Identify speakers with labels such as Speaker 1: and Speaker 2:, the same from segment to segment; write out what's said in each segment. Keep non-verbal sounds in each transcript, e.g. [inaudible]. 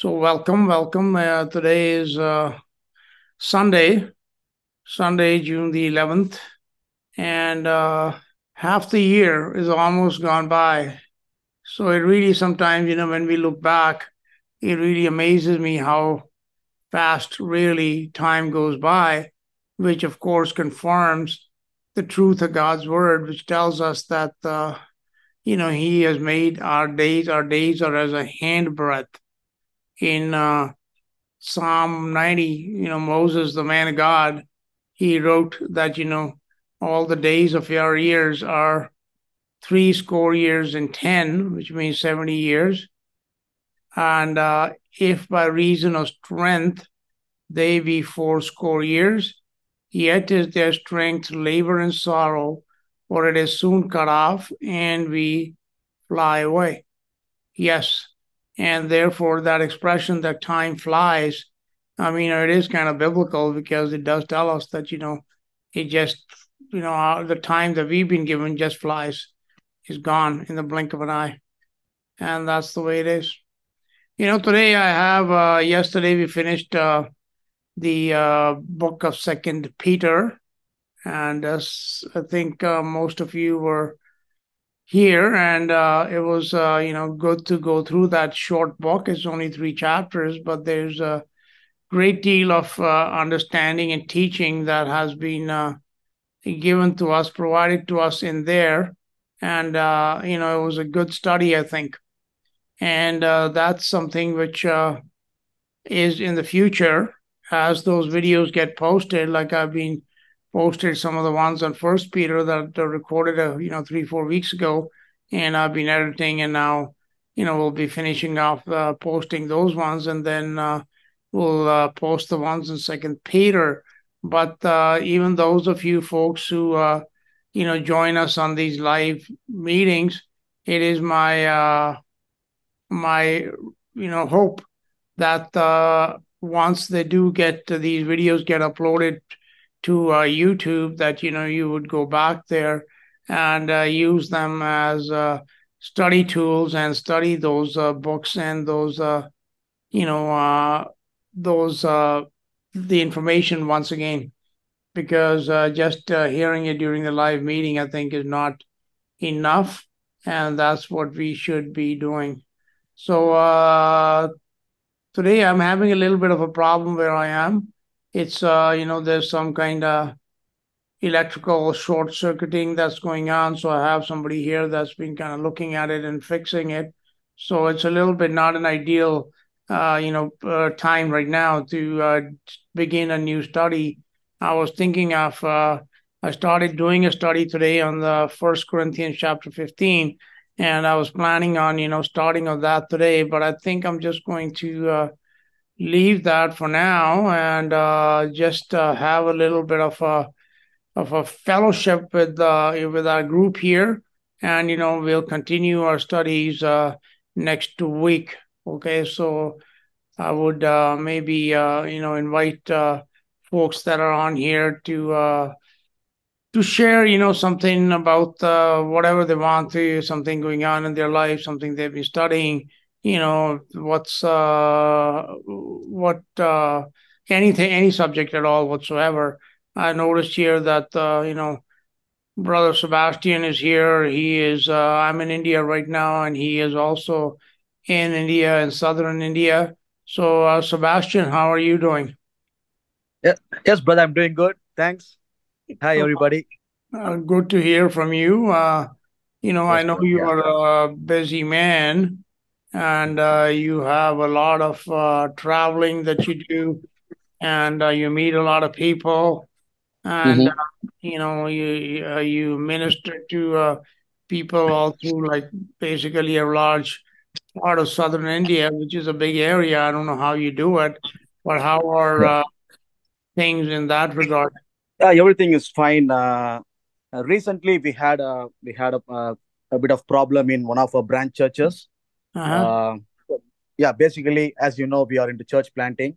Speaker 1: So welcome, welcome. Uh, today is uh, Sunday, Sunday, June the 11th, and uh, half the year is almost gone by. So it really sometimes, you know, when we look back, it really amazes me how fast really time goes by, which of course confirms the truth of God's word, which tells us that, uh, you know, He has made our days, our days are as a handbreadth in uh, Psalm 90, you know, Moses, the man of God, he wrote that, you know, all the days of your years are three score years and 10, which means 70 years. And uh, if by reason of strength they be four score years, yet is their strength labor and sorrow, for it is soon cut off and we fly away. Yes, and therefore that expression that time flies i mean it is kind of biblical because it does tell us that you know it just you know the time that we've been given just flies is gone in the blink of an eye. And that's the way it is. You know today i have uh, yesterday we finished uh, the uh, book of second peter. And as i think uh, most of you were here and uh, it was uh, you know good to go through that short book. It's only three chapters but there's a great deal of uh, understanding and teaching that has been uh, given to us provided to us in there. And uh, you know it was a good study i think. And uh, that's something which is in the future as those videos get posted like i've been posted some of the ones on First Peter that are recorded, uh, you know, three four weeks ago, and I've been editing, and now, you know, we'll be finishing off uh, posting those ones, and then uh, we'll uh, post the ones in Second Peter. But uh, even those of you folks who, uh, you know, join us on these live meetings, it is my my you know hope that once they do get these videos get uploaded to uh, YouTube that you know you would go back there and uh, use them as uh, study tools and study those uh, books and those uh, you know uh, those the information once again because just hearing it during the live meeting I think is not enough and that's what we should be doing. So today I'm having a little bit of a problem where I am it's uh, you know there's some kind of electrical short circuiting that's going on so i have somebody here that's been kind of looking at it and fixing it. So it's a little bit not an ideal uh, you know uh, time right now to uh, begin a new study. I was thinking of uh, i started doing a study today on the first corinthians chapter 15 and i was planning on you know starting on that today but i think i'm just going to uh, leave that for now and uh, just uh, have a little bit of a of a fellowship with uh, with our group here, and you know we'll continue our studies uh, next week. Okay, so I would uh, maybe uh, you know invite folks that are on here to to share you know something about whatever they want to, something going on in their life, something they've been studying you know what's uh what uh anything any subject at all whatsoever. I noticed here that uh you know brother sebastian is here. He is uh i'm in india right now and he is also in india in southern india. So uh, sebastian how are you doing?
Speaker 2: Yeah yes brother i'm doing good. Thanks. Hi everybody.
Speaker 1: Uh, good to hear from you. Uh you know yes, i know you yeah. are a busy man and uh, you have a lot of uh, traveling that you do, and uh, you meet a lot of people, and mm-hmm. Uh, you know you uh, you minister to uh, people all through like basically a large part of southern India, which is a big area. I don't know how you do it, but how are things in that regard?
Speaker 2: Yeah, everything is fine. recently, we had a we had a, a bit of problem in one of our branch churches uh-huh. Uh, yeah, basically, as you know, we are into church planting.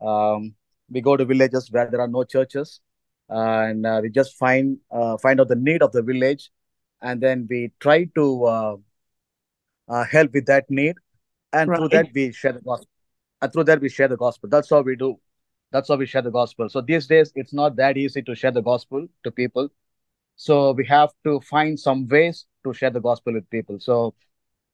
Speaker 2: Um, we go to villages where there are no churches, and uh, we just find uh, find out the need of the village, and then we try to uh, uh, help with that need, and right. through that we share the gospel. and through that we share the gospel. That's how we do. That's how we share the gospel. So these days it's not that easy to share the gospel to people. So we have to find some ways to share the gospel with people. So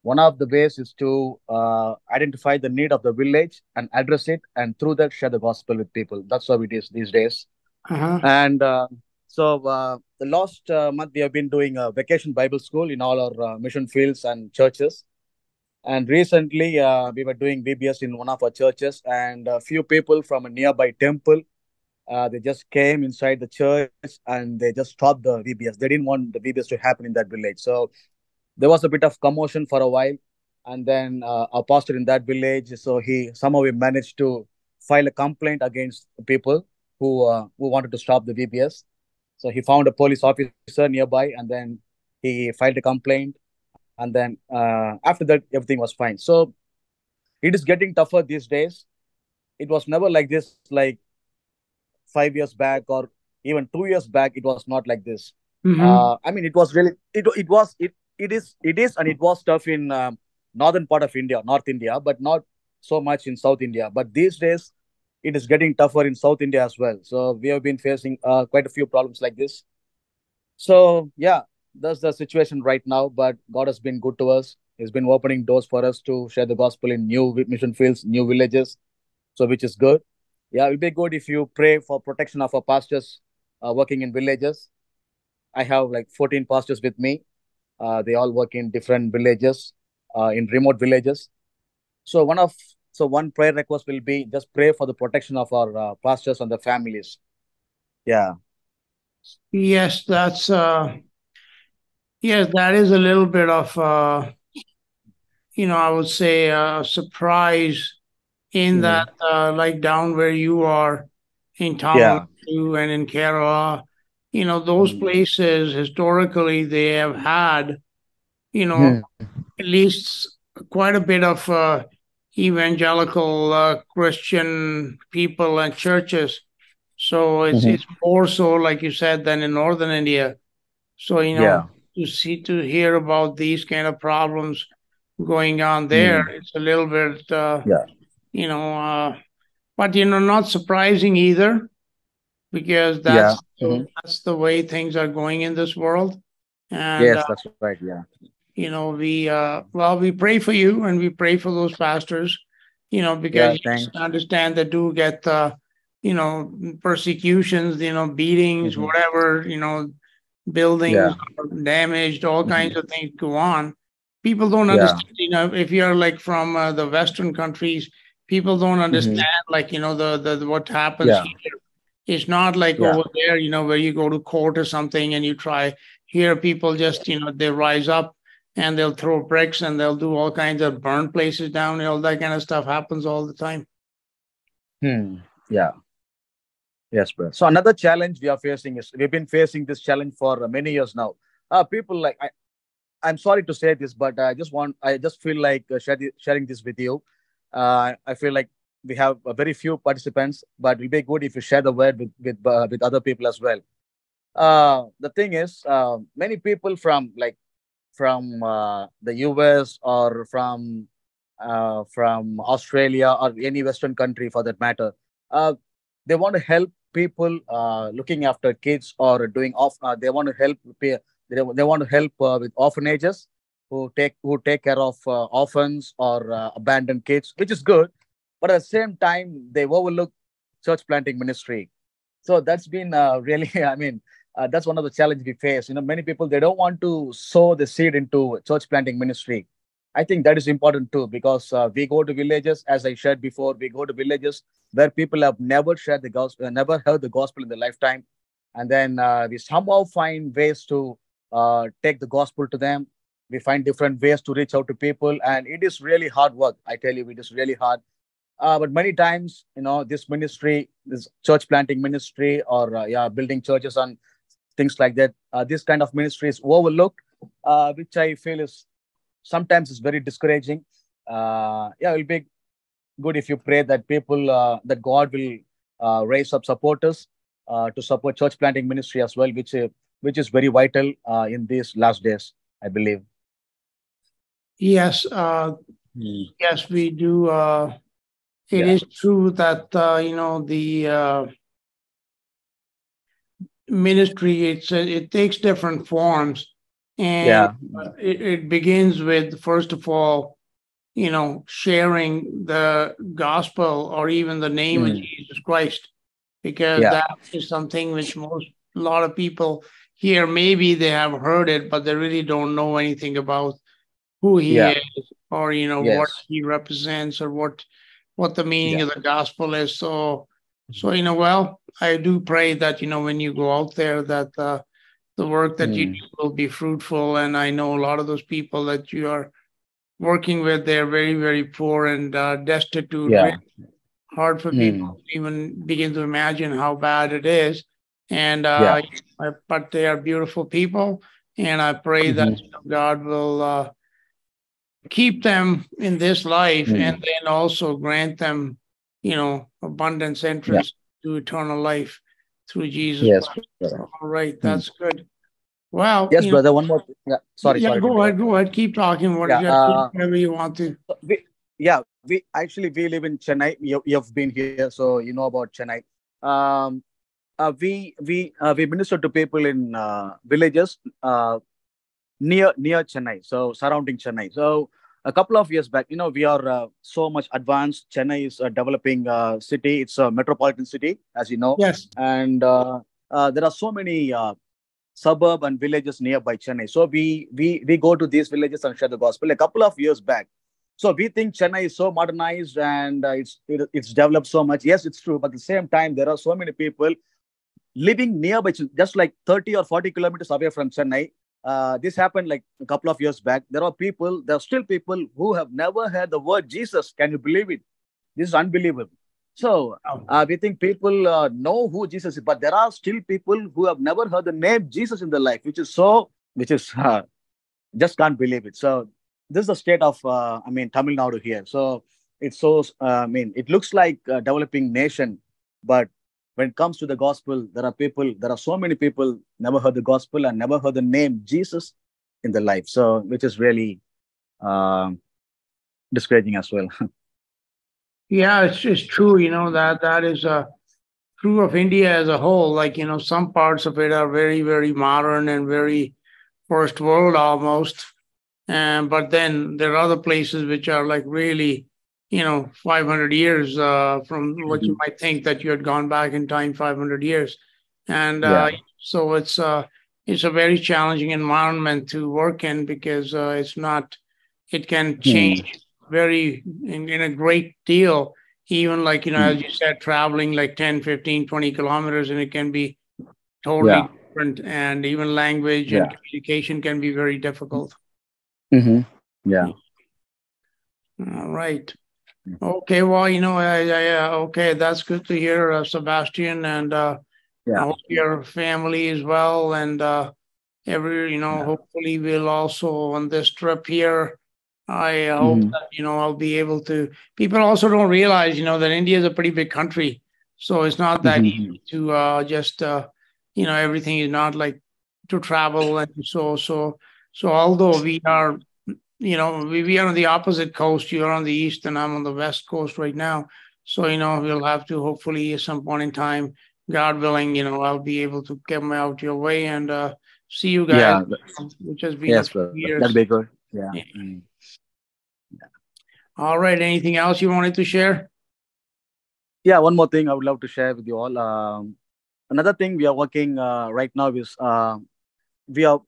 Speaker 2: one of the ways is to uh, identify the need of the village and address it, and through that share the gospel with people. That's how it is these days. Uh-huh. And uh, so uh, the last uh, month we have been doing a vacation Bible school in all our uh, mission fields and churches. And recently, uh, we were doing VBS in one of our churches, and a few people from a nearby temple, uh, they just came inside the church and they just stopped the VBS. They didn't want the VBS to happen in that village. So there was a bit of commotion for a while. And then uh, our pastor in that village, so he somehow we managed to file a complaint against people who uh, who wanted to stop the VBS. So he found a police officer nearby, and then he filed a complaint and then uh, after that everything was fine so it is getting tougher these days it was never like this like five years back or even two years back it was not like this mm-hmm. uh, i mean it was really it, it was it it is it is and it was tough in um, northern part of india north india but not so much in south india but these days it is getting tougher in south india as well so we have been facing uh, quite a few problems like this so yeah that's the situation right now. But God has been good to us. He's been opening doors for us to share the gospel in new mission fields, new villages. So, which is good. Yeah, it will be good if you pray for protection of our pastors uh, working in villages. I have like 14 pastors with me. Uh, they all work in different villages, uh, in remote villages. So one of so one prayer request will be just pray for the protection of our uh, pastors and their families. Yeah.
Speaker 1: Yes, that's uh, Yes, that is a little bit of, uh, you know, I would say a surprise in mm. that, uh, like down where you are in Tamil yeah. and in Kerala, you know, those mm. places historically they have had, you know, mm. at least quite a bit of uh, evangelical uh, Christian people and churches. So it's mm-hmm. it's more so, like you said, than in northern India. So you know, yeah to see to hear about these kind of problems going on there. Mm. It's a little bit, uh, yeah. you know, uh, but you know, not surprising either, because that's yeah. mm-hmm. that's the way things are going in this world.
Speaker 2: And, yes, uh, that's right. Yeah.
Speaker 1: You know, we uh, well, we pray for you and we pray for those pastors. You know, because yeah, you understand they do get, uh, you know, persecutions, you know, beatings, mm-hmm. whatever, you know, buildings yeah. damaged, all mm-hmm. kinds of things go on. People don't understand, you know, if you're like from uh, the Western countries, people don't mm-hmm. understand, like, you know, the, the what happens here. It's not like over there, you know, where you go to court or something and you try. Here, people just, you know, they rise up and they'll throw bricks and they'll do all kinds of burn places down. And all that kind of stuff happens all the time.
Speaker 2: Hmm. Yeah. Yes, bro. So another challenge we are facing is we've been facing this challenge for many years now. Uh, people like I, I'm sorry to say this, but I just want I just feel like uh, share, sharing this with you. Uh, I feel like we have very few participants, but it'll be good if you share the word with with uh, with other people as well. Uh, the thing is, uh, many people from like from uh, the US or from uh, from Australia or any Western country for that matter, they want to help people looking after kids or doing off they want to help pay, they, they want to help with orphanages who take who take care of orphans or abandoned kids which is good but at the same time they overlook church planting ministry so that's been uh, [laughs] really i mean that's one of the challenges we face you know many people they don't want to sow the seed into church planting ministry I think that is important too because uh, we go to villages, as I shared before, we go to villages where people have never shared the gospel, uh, never heard the gospel in their lifetime, and then uh, we somehow find ways to uh, take the gospel to them. We find different ways to reach out to people, and it is really hard work. I tell you, it is really hard. Uh, but many times, you know, this ministry, this church planting ministry, or uh, yeah, building churches and things like that, this kind of ministry is overlooked, which I feel is sometimes it's very discouraging. Uh, yeah, it'll be good if you pray that people, uh, that God will uh, raise up supporters uh, to support church planting ministry as well, which uh, which is very vital uh, in these last days, I believe.
Speaker 1: Yes, mm. yes, we do. It yeah. is true that uh, you know the uh, ministry it's it takes different forms and yeah. it, it begins with first of all you know sharing the gospel or even the name mm. of jesus christ because yeah. that is something which most a lot of people here maybe they have heard it but they really don't know anything about who he yeah. is or you know yes. what he represents or what what the meaning yeah. of the gospel is so so you know well i do pray that you know when you go out there that uh, the work that mm. you do will be fruitful and i know a lot of those people that you are working with they're very very poor and uh, destitute yeah. hard for mm. people to even begin to imagine how bad it is and uh, yeah. but they are beautiful people and i pray mm-hmm. that you know, god will uh, keep them in this life mm. and then also grant them, you know, abundance entrance yeah. to eternal life through Jesus.
Speaker 2: Yes.
Speaker 1: All right, that's mm. good. Well,
Speaker 2: yes, brother. Know, one more. Yeah, sorry.
Speaker 1: Yeah,
Speaker 2: sorry,
Speaker 1: go ahead. Go ahead. Keep talking. What, yeah, uh, whatever you want to.
Speaker 2: We, yeah, we actually we live in Chennai. You, you've been here, so you know about Chennai. Um, uh, we we uh, we minister to people in uh, villages uh, near near Chennai, so surrounding Chennai. So a couple of years back, you know, we are uh, so much advanced. Chennai is a developing uh, city. It's a metropolitan city, as you know.
Speaker 1: Yes.
Speaker 2: And uh, uh there are so many uh, suburb and villages nearby Chennai. So we we we go to these villages and share the gospel. A couple of years back, so we think Chennai is so modernized and uh, it's it, it's developed so much. Yes, it's true. But at the same time, there are so many people living nearby, just like 30 or 40 kilometers away from Chennai, uh, this happened like a couple of years back. There are people, there are still people who have never heard the word Jesus. Can you believe it? This is unbelievable. So oh. uh, we think people uh, know who Jesus is, but there are still people who have never heard the name Jesus in their life, which is so, which is uh, just can't believe it. So this is the state of, uh, I mean, Tamil Nadu here. So it's so, I mean, it looks like a developing nation, but when it comes to the gospel, there are people, there are so many people never heard the gospel and never heard the name Jesus in their life. So, which is really uh, discouraging as well. [laughs]
Speaker 1: yeah, it's just true. You know that that is uh, true of India as a whole. Like you know, some parts of it are very, very modern and very first world almost, and but then there are other places which are like really you know 500 years uh, from what you mm-hmm. might think that you had gone back in time 500 years and uh, yeah. so it's uh, it's a very challenging environment to work in because uh, it's not it can hmm. change mm. very in, in, a great deal even like you know mm. as you said traveling like 10 15 20 kilometers and it can be totally yeah. different and even language yeah. and communication can be very difficult
Speaker 2: mm-hmm. yeah
Speaker 1: all right Okay, well, you know, yeah, yeah, okay, that's good to hear, uh, Sebastian, and uh, yeah. Hope your family as well, and uh, every, you know, yeah. hopefully we'll also on this trip here. I hope mm-hmm. that you know I'll be able to. People also don't realize, you know, that India is a pretty big country, so it's not that mm-hmm. easy to uh, just, uh, you know, everything is not like to travel and so so so. Although we are you know, we, we are on the opposite coast. You're on the east, and I'm on the west coast right now. So, you know, we'll have to hopefully at some point in time, God willing, you know, I'll be able to come out your way and uh, see you guys, yeah, which has been
Speaker 2: yes, years. That'd be good. Yeah. yeah.
Speaker 1: Mm. All right. Anything else you wanted to share?
Speaker 2: Yeah, one more thing I would love to share with you all. Um, another thing we are working uh, right now is uh, we are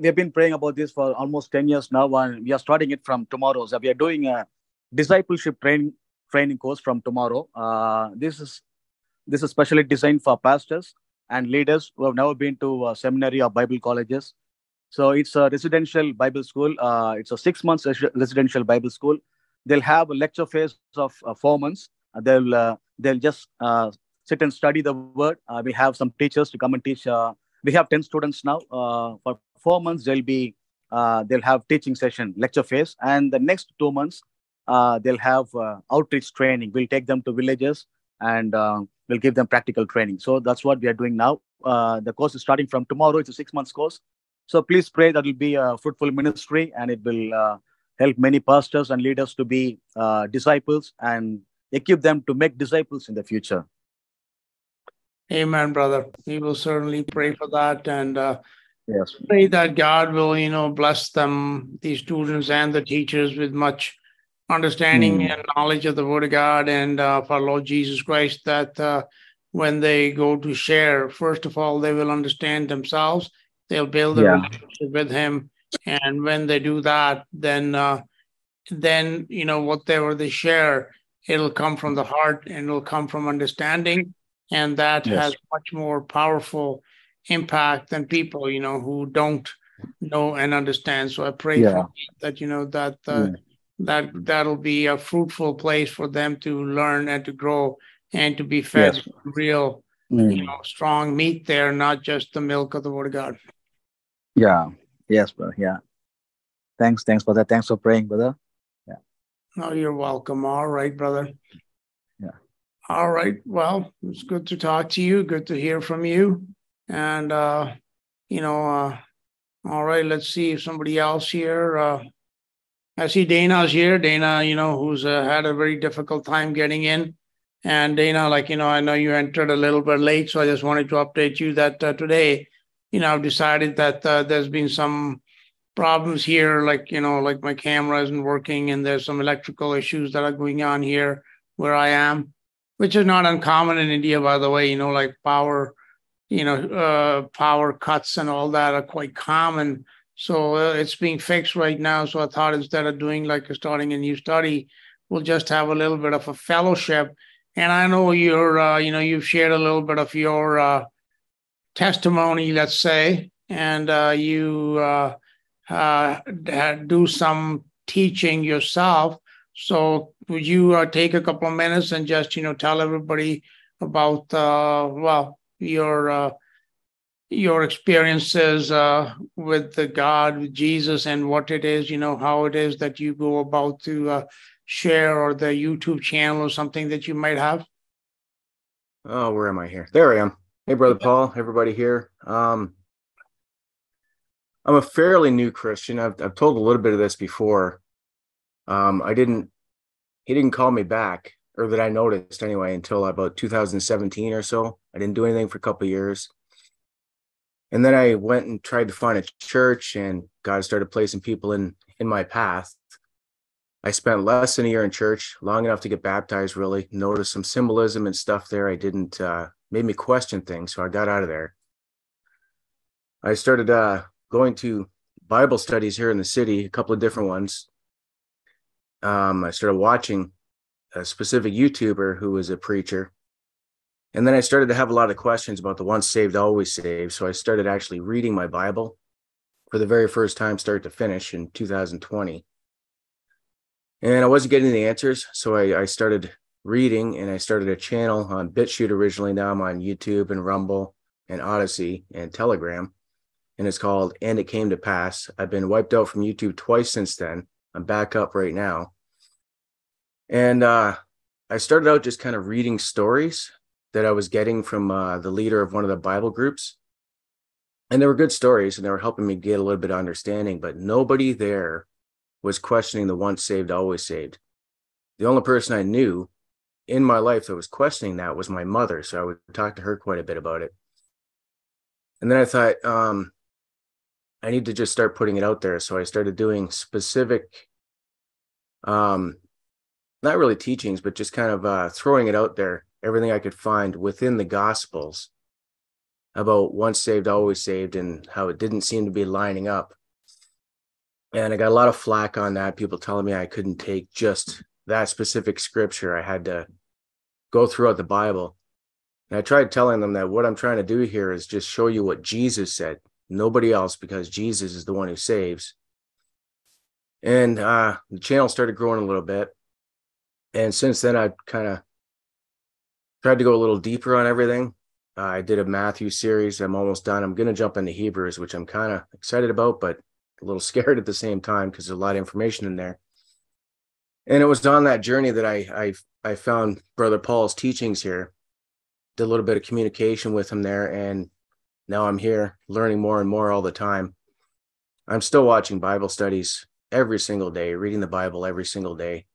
Speaker 2: we have been praying about this for almost 10 years now and we are starting it from tomorrow. So we are doing a discipleship training training course from tomorrow. Uh, this is this is specially designed for pastors and leaders who have never been to seminary or bible colleges. So it's a residential bible school. Uh, it's a six months residential bible school. They'll have a lecture phase of uh, four months. They'll uh, they'll just uh, sit and study the word. Uh, we have some teachers to come and teach we have 10 students now. For four months they'll be uh, they'll have teaching session lecture phase. And the next two months uh, they'll have uh, outreach training. We'll take them to villages and uh, we'll give them practical training. So that's what we are doing now. Uh, the course is starting from tomorrow. It's a six months course. So please pray that will be a fruitful ministry and it will uh, help many pastors and leaders to be disciples and equip them to make disciples in the future.
Speaker 1: Amen, brother. We will certainly pray for that and uh,
Speaker 2: Yes.
Speaker 1: pray that God will, you know, bless them, the students and the teachers with much understanding
Speaker 2: Mm.
Speaker 1: and knowledge of the Word of God and uh, of our Lord Jesus Christ. That uh, when they go to share, first of all, they will understand themselves. They'll build a
Speaker 2: Yeah.
Speaker 1: relationship with Him, and when they do that, then uh, then you know whatever they share, it'll come from the heart and it'll come from understanding, and that
Speaker 2: Yes.
Speaker 1: has much more powerful impact than people you know who don't know and understand. So I pray
Speaker 2: Yeah.
Speaker 1: for that you know that uh,
Speaker 2: Mm.
Speaker 1: that that'll be a fruitful place for them to learn and to grow and to be fed
Speaker 2: Yes.
Speaker 1: real you
Speaker 2: Mm.
Speaker 1: know strong meat there, not just the milk of the Word of God.
Speaker 2: Yeah. Yes, brother. Yeah. Thanks. Thanks for that. Thanks for praying, brother. Yeah.
Speaker 1: No, you're welcome. All right, brother. All right. Well, it's good to talk to you. Good to hear from you. And uh, you know, uh all right, let's see if somebody else here. Uh I see Dana's here. Dana, you know, who's uh, had a very difficult time getting in. And Dana, like, you know, I know you entered a little bit late, so I just wanted to update you that uh, today, you know, I've decided that uh, there's been some problems here, like, you know, like my camera isn't working and there's some electrical issues that are going on here where I am, which is not uncommon in India, by the way, you know, like power, you know, uh, power cuts and all that are quite common. So uh, it's being fixed right now. So I thought instead of doing like starting a new study, we'll just have a little bit of a fellowship. And I know you're, uh, you know, you've shared a little bit of your uh, testimony, let's say, and uh, you uh, uh, do some teaching yourself. So would you uh, take a couple of minutes and just, you know, tell everybody about, uh, well, your uh, your experiences uh, with the God, with Jesus, and what it is, you know, how it is that you go about to uh, share, or the YouTube channel, or something that you might have.
Speaker 3: Oh, where am I here? There I am. Hey, brother Paul, everybody here. Um, I'm a fairly new Christian. I've I've told a little bit of this before. Um, I didn't. He didn't call me back, or that I noticed anyway, until about 2017 or so. I didn't do anything for a couple years, and then I went and tried to find a church, and God started placing people in in my path. I spent less than a year in church, long enough to get baptized. Really noticed some symbolism and stuff there. I didn't uh, made me question things, so I got out of there. I started uh, going to Bible studies here in the city, a couple of different ones. Um, I started watching a specific YouTuber who was a preacher. And then I started to have a lot of questions about the once saved, always saved. So I started actually reading my Bible for the very first time, start to finish in 2020. And I wasn't getting the answers. So I, I started reading and I started a channel on BitChute originally. Now I'm on YouTube and Rumble and Odysee and Telegram. And it's called And It Came to Pass. I've been wiped out from YouTube twice since then. I'm back up right now. And uh, I started out just kind of reading stories that I was getting from uh, the leader of one of the Bible groups. And they were good stories and they were helping me get a little bit of understanding, but nobody there was questioning the once saved, always saved. The only person I knew in my life that was questioning that was my mother. So I would talk to her quite a bit about it. And then I thought, um, I need to just start putting it out there. So I started doing specific, um, not really teachings, but just kind of uh, throwing it out there, everything I could find within the Gospels about once saved, always saved, and how it didn't seem to be lining up. And I got a lot of flack on that. People telling me I couldn't take just that specific scripture. I had to go throughout the Bible. And I tried telling them that what I'm trying to do here is just show you what Jesus said, nobody else, because Jesus is the one who saves. And uh, the channel started growing a little bit. And since then, I've kind of tried to go a little deeper on everything. Uh, I did a Matthew series. I'm almost done. I'm going to jump into Hebrews, which I'm kind of excited about, but a little [laughs] scared at the same time because there's a lot of information in there. And it was on that journey that I I I found Brother Paul's teachings here. Did a little bit of communication with him there, and now I'm here learning more and more all the time. I'm still watching Bible studies every single day, reading the Bible every single day.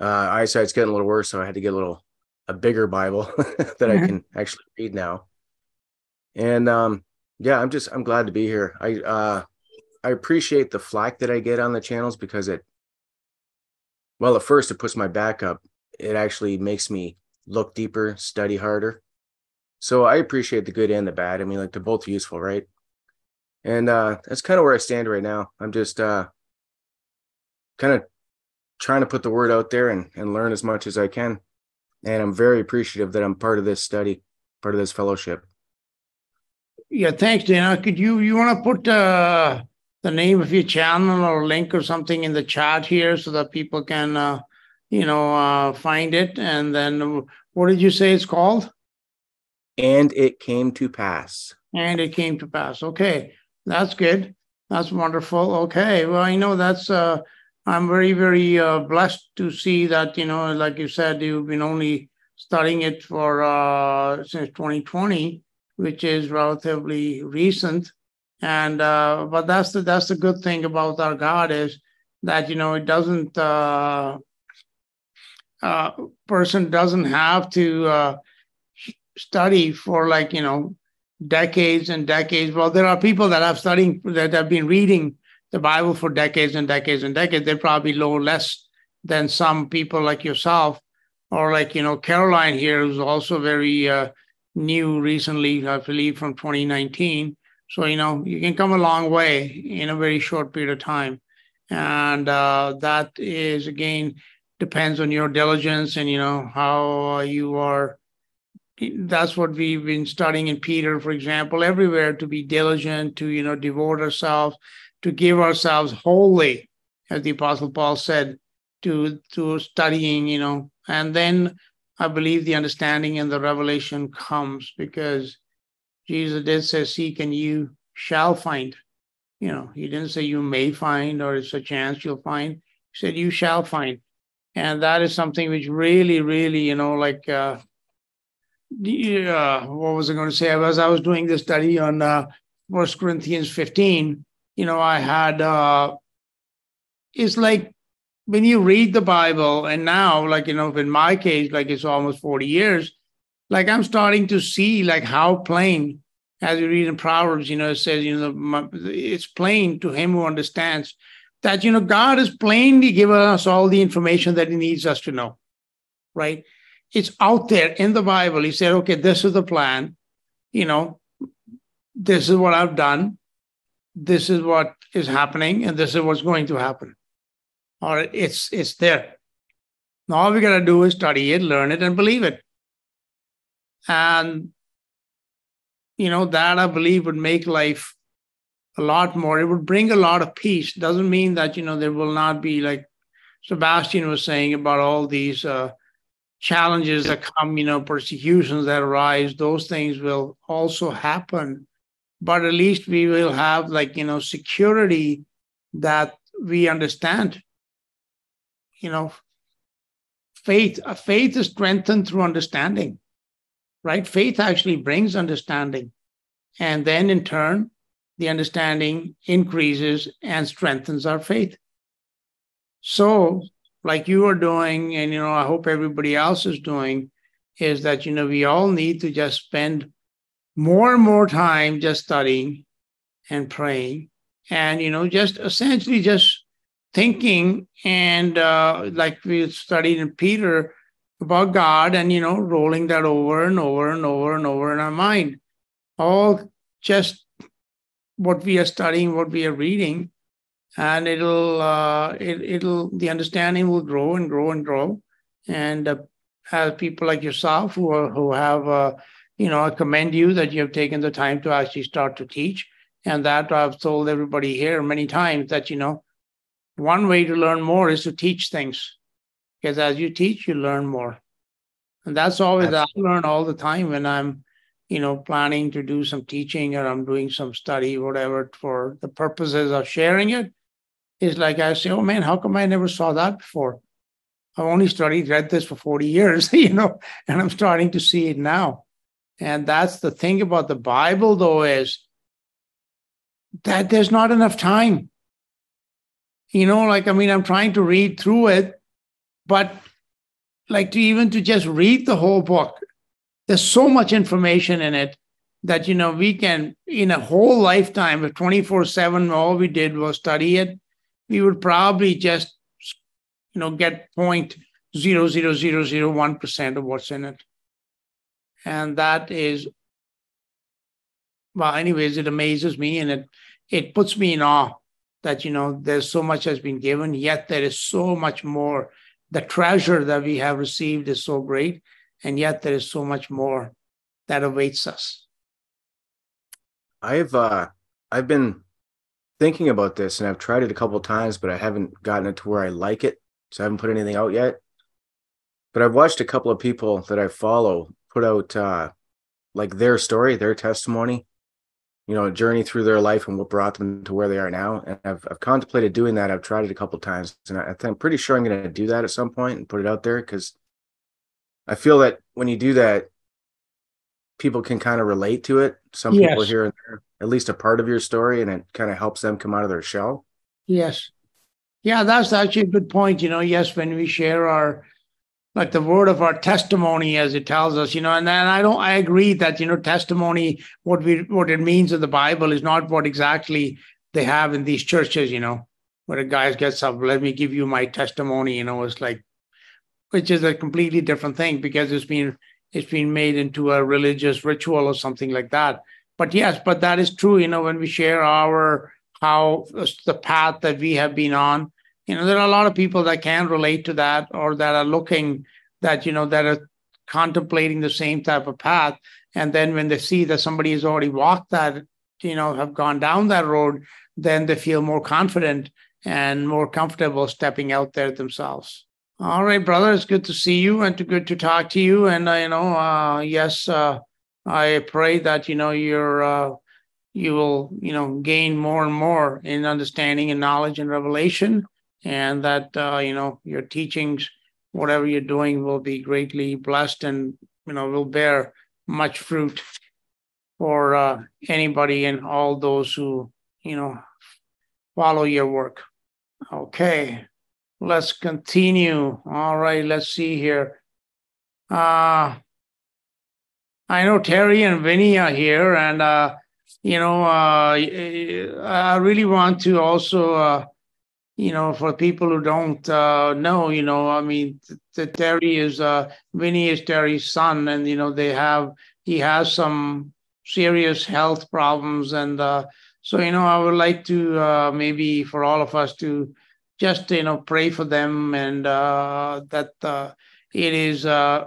Speaker 3: Uh, eyesight's getting a little worse, so I had to get a little a bigger Bible [laughs] that mm-hmm. I can actually read now. And um, yeah, I'm just I'm glad to be here. I uh, I appreciate the flack that I get on the channels because it well, at first it puts my back up. It actually makes me look deeper, study harder. So I appreciate the good and the bad. I mean, like they're both useful, right? And uh that's kind of where I stand right now. I'm just uh kind of trying to put the word out there and, and learn as much as I can. And I'm very appreciative that I'm part of this study, part of this fellowship.
Speaker 1: Yeah, thanks, Dana. Could you you want to put uh, the name of your channel or link or something in the chat here so that people can, uh, you know, uh, find it? And then, what did you say it's called?
Speaker 3: And it came to pass.
Speaker 1: And it came to pass. Okay, that's good. That's wonderful. Okay, well, I know that's uh, I'm very, very uh, blessed to see that, you know, like you said, you've been only studying it for uh, since 2020, which is relatively recent. And uh, but that's the that's the good thing about our God is that you know it doesn't uh, uh, person doesn't have to uh, study for like you know decades and decades. Well, there are people that have studying that have been reading the Bible for decades and decades and decades, they probably know less than some people like yourself, or like you know Caroline here, who's also very uh, new recently, I believe from 2019. So you know you can come a long way in a very short period of time, and uh, that is again depends on your diligence and you know how you are that's what we've been studying in Peter, for example, everywhere to be diligent, to you know devote ourselves, to give ourselves wholly, as the Apostle Paul said, to to studying, you know, and then I believe the understanding and the revelation comes because Jesus did say, Seek and you shall find. You know, he didn't say you may find or it's a chance you'll find. He said you shall find. And that is something which really, really, you know, like uh yeah, what was I going to say? As I was doing the study on uh First Corinthians 15, you know, I had, uh, it's like when you read the Bible, and now, like, you know, in my case, like it's almost 40 years, like I'm starting to see like how plain, as you read in Proverbs, you know, it says, you know, it's plain to him who understands that, you know, God has plainly given us all the information that he needs us to know, right? It's out there in the Bible. He said, okay, this is the plan, you know, this is what I've done this is what is happening and this is what's going to happen. Or it's it's there. Now all we gotta do is study it, learn it, and believe it. And you know, that I believe would make life a lot more. It would bring a lot of peace. Doesn't mean that, you know, there will not be like Sebastian was saying about all these uh, challenges that come, you know, persecutions that arise, those things will also happen but at least we will have like you know security that we understand. You know faith A faith is strengthened through understanding right? Faith actually brings understanding and then in turn the understanding increases and strengthens our faith. So like you are doing and you know i hope everybody else is doing is that you know we all need to just spend more and more time just studying and praying and you know just essentially just thinking and uh, like we studied in peter about god and you know rolling that over and over and over and over in our mind. All just what we are studying what we are reading and it'll uh, it, it'll the understanding will grow and grow and grow. And uh, as people like yourself who are, who have uh, you know, I commend you that you have taken the time to actually start to teach. And that I've told everybody here many times that, you know, one way to learn more is to teach things. Because as you teach, you learn more. And that's always I learn all the time when I'm, you know, planning to do some teaching or I'm doing some study, whatever, for the purposes of sharing it. it. Is like I say, oh man, how come I never saw that before? I've only studied, read this for 40 years, [laughs] you know, and I'm starting to see it now. And that's the thing about the Bible, though, is that there's not enough time. You know, like, I mean, I'm trying to read through it, but like to even to just read the whole book, there's so much information in it that you know we can in a whole lifetime of 24 7 all we did was study it we would probably just you know get point zero zero zero zero one percent of what's in it and that is well anyways it amazes me and it it puts me in awe that you know there's so much has been given yet there is so much more. The treasure that we have received is so great and yet there is so much more that awaits us.
Speaker 3: I've uh i've been thinking about this and i've tried it a couple times but i haven't gotten it to where i like it so i haven't put anything out yet. But i've watched a couple of people that i follow put out uh like their story their testimony you know, a journey through their life and what brought them to where they are now. And I've, I've contemplated doing that. I've tried it a couple times, and I, think I'm pretty sure I'm going to do that at some point and put it out there because I feel that when you do that, people can kind of relate to it. Some yes. people hear at least a part of your story, and it kind of helps them come out of their shell.
Speaker 1: Yes. Yeah, that's actually a good point. You know, yes, when we share our like the word of our testimony as it tells us you know and then i don't i agree that you know testimony what we what it means in the bible is not what exactly they have in these churches you know where a guy gets up let me give you my testimony you know it's like which is a completely different thing because it's been it's been made into a religious ritual or something like that. But yes but that is true you know when we share our how the path that we have been on you know there are a lot of people that can relate to that or that are looking that you know that are contemplating the same type of path. And then when they see that somebody has already walked that you know have gone down that road then they feel more confident and more comfortable stepping out there themselves. All right brother it's good to see you and to good to talk to you. And uh, you know uh, yes uh, i pray that you know you're uh, you will you know gain more and more in understanding and knowledge and revelation and that uh, you know your teachings whatever you're doing will be greatly blessed and you know will bear much fruit for uh, anybody and all those who you know follow your work. Okay let's continue. All right let's see here. Uh i know terry and vinny are here and uh you know uh i really want to also uh you know, for people who don't uh, know, you know, I mean, Terry is uh, Vinny is Terry's son, and you know, they have he has some serious health problems, and uh, so you know, I would like to uh, maybe for all of us to just you know pray for them, and uh, that uh, it is uh,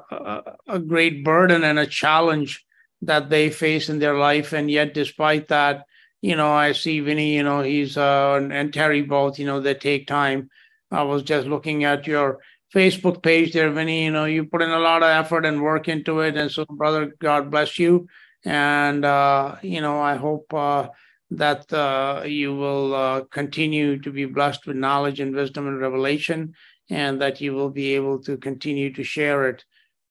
Speaker 1: a great burden and a challenge that they face in their life, and yet despite that you know, I see Vinny, you know, he's uh, and Terry both, you know, they take time. I was just looking at your Facebook page there, Vinny. You know, you put in a lot of effort and work into it, and so, brother, God bless you. And uh, you know, I hope uh, that uh, you will uh, continue to be blessed with knowledge and wisdom and revelation, and that you will be able to continue to share it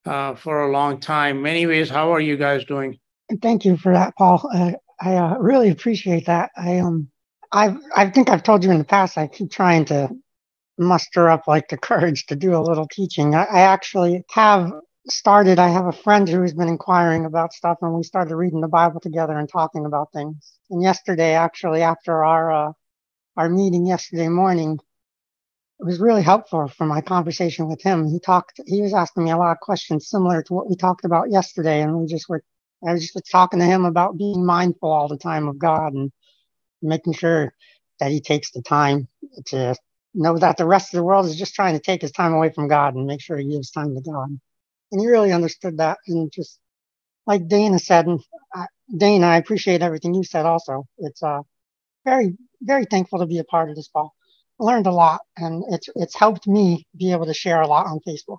Speaker 1: uh, for a long time. Anyways, how are you guys doing?
Speaker 4: Thank you for that, Paul. I uh, really appreciate that. I um, I I think I've told you in the past. I keep trying to muster up like the [laughs] courage to do a little teaching. I, I actually have started. I have a friend who has been inquiring about stuff, and we started reading the Bible together and talking about things. And yesterday, actually, after our uh, our meeting yesterday morning, it was really helpful for my conversation with him. He talked. He was asking me a lot of questions similar to what we talked about yesterday, and we just were I was just talking to him about being mindful all the time of God and making sure that he takes the time to know that the rest of the world is just trying to take his time away from God and make sure he gives time to God. And he really understood that. And just like Dana said, and I, Dana, I appreciate everything you said also. It's uh, very, very thankful to be a part of this. I learned a lot and it's, it's helped me be able to share a lot on Facebook.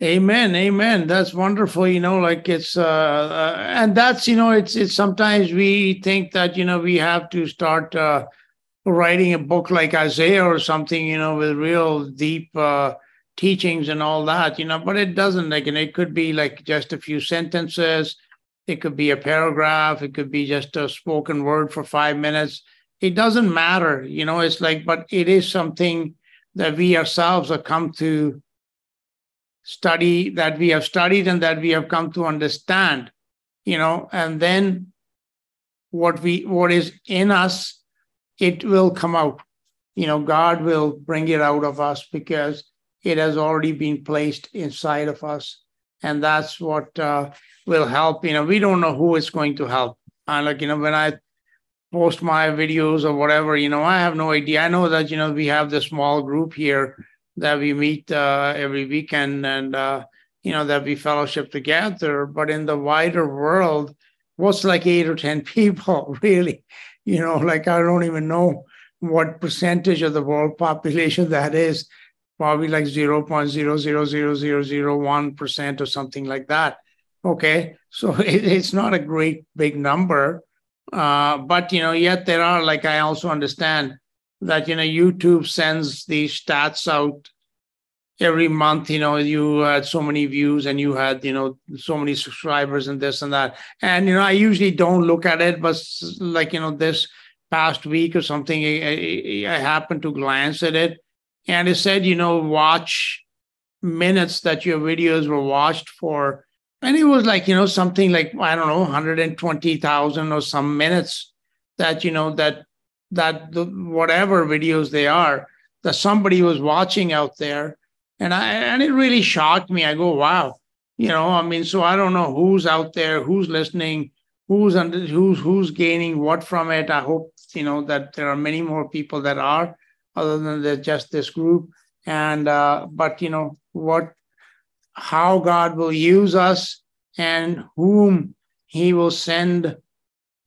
Speaker 1: Amen, amen. That's wonderful. You know, like it's uh, uh, and that's you know, it's it's sometimes we think that you know we have to start uh, writing a book like Isaiah or something, you know, with real deep uh, teachings and all that, you know, but it doesn't. Like, and it could be like just a few sentences. It could be a paragraph. It could be just a spoken word for five minutes. It doesn't matter, you know. It's like, but it is something that we ourselves have come to study that we have studied and that we have come to understand you know and then what we what is in us it will come out. You know god will bring it out of us because it has already been placed inside of us. And that's what uh, will help you know we don't know who is going to help. And like you know when i post my videos or whatever you know i have no idea. I know that you know we have this small group here that we meet uh, every weekend and uh, you know that we fellowship together. But in the wider world what's like eight or ten [laughs] people really? You know like i don't even know what percentage of the world population [laughs] that is. Probably like 0.0000001% or something like that. Okay? So [laughs] it, it's not a great big number. Uh, but you know yet there are like i also understand that you know youtube sends these stats out every month you know you had so many views and you had you know so many subscribers and this and that. And you know i usually don't look at it but like you know this past week or something i, I happened to glance at it and it said you know watch minutes that your videos were watched for. And it was like you know something like i don't know 120000 or some minutes that you know that that the, whatever videos they are that somebody was watching out there and I and it really shocked me. I go, wow, you know, I mean, so I don't know who's out there, who's listening, who's under, who's who's gaining what from it. I hope you know that there are many more people that are, other than just this group. And uh, but you know what, how God will use us and whom He will send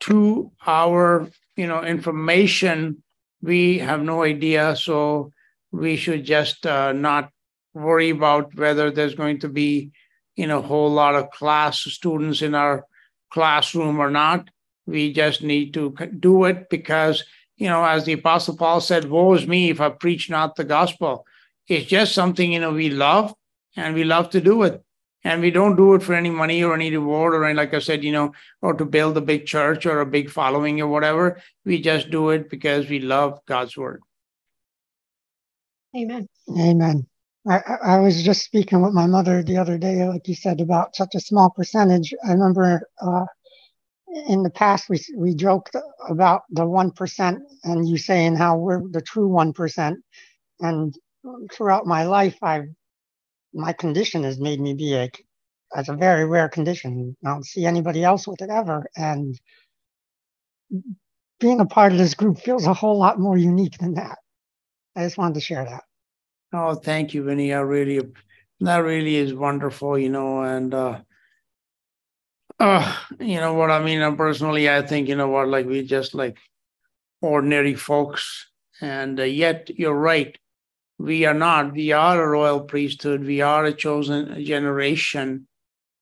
Speaker 1: to our you know information, we have no idea. So we should just uh, not worry about whether there's going to be you know a whole lot of class students in our classroom or not. We just need to do it because you know as the apostle paul said woe is me if i preach not the gospel. It's just something you know we love and we love to do it and we don't do it for any money or any reward or any, like i said you know or to build a big church or a big following or whatever we just do it because we love god's word
Speaker 4: amen amen I, I was just speaking with my mother the other day, like you said, about such a small percentage. I remember uh, in the past we we joked about the one percent, and you saying how we're the true one percent. And throughout my life, I've my condition has made me be a as a very rare condition. I don't see anybody else with it ever, and being a part of this group feels a whole lot more unique than that. I just wanted to share that.
Speaker 1: Oh, thank you, Vinny. I really, that really is wonderful, you know, and, uh, uh, you know what I mean? personally, I think, you know what, like we just like ordinary folks. And uh, yet you're right. We are not. We are a royal priesthood. We are a chosen generation.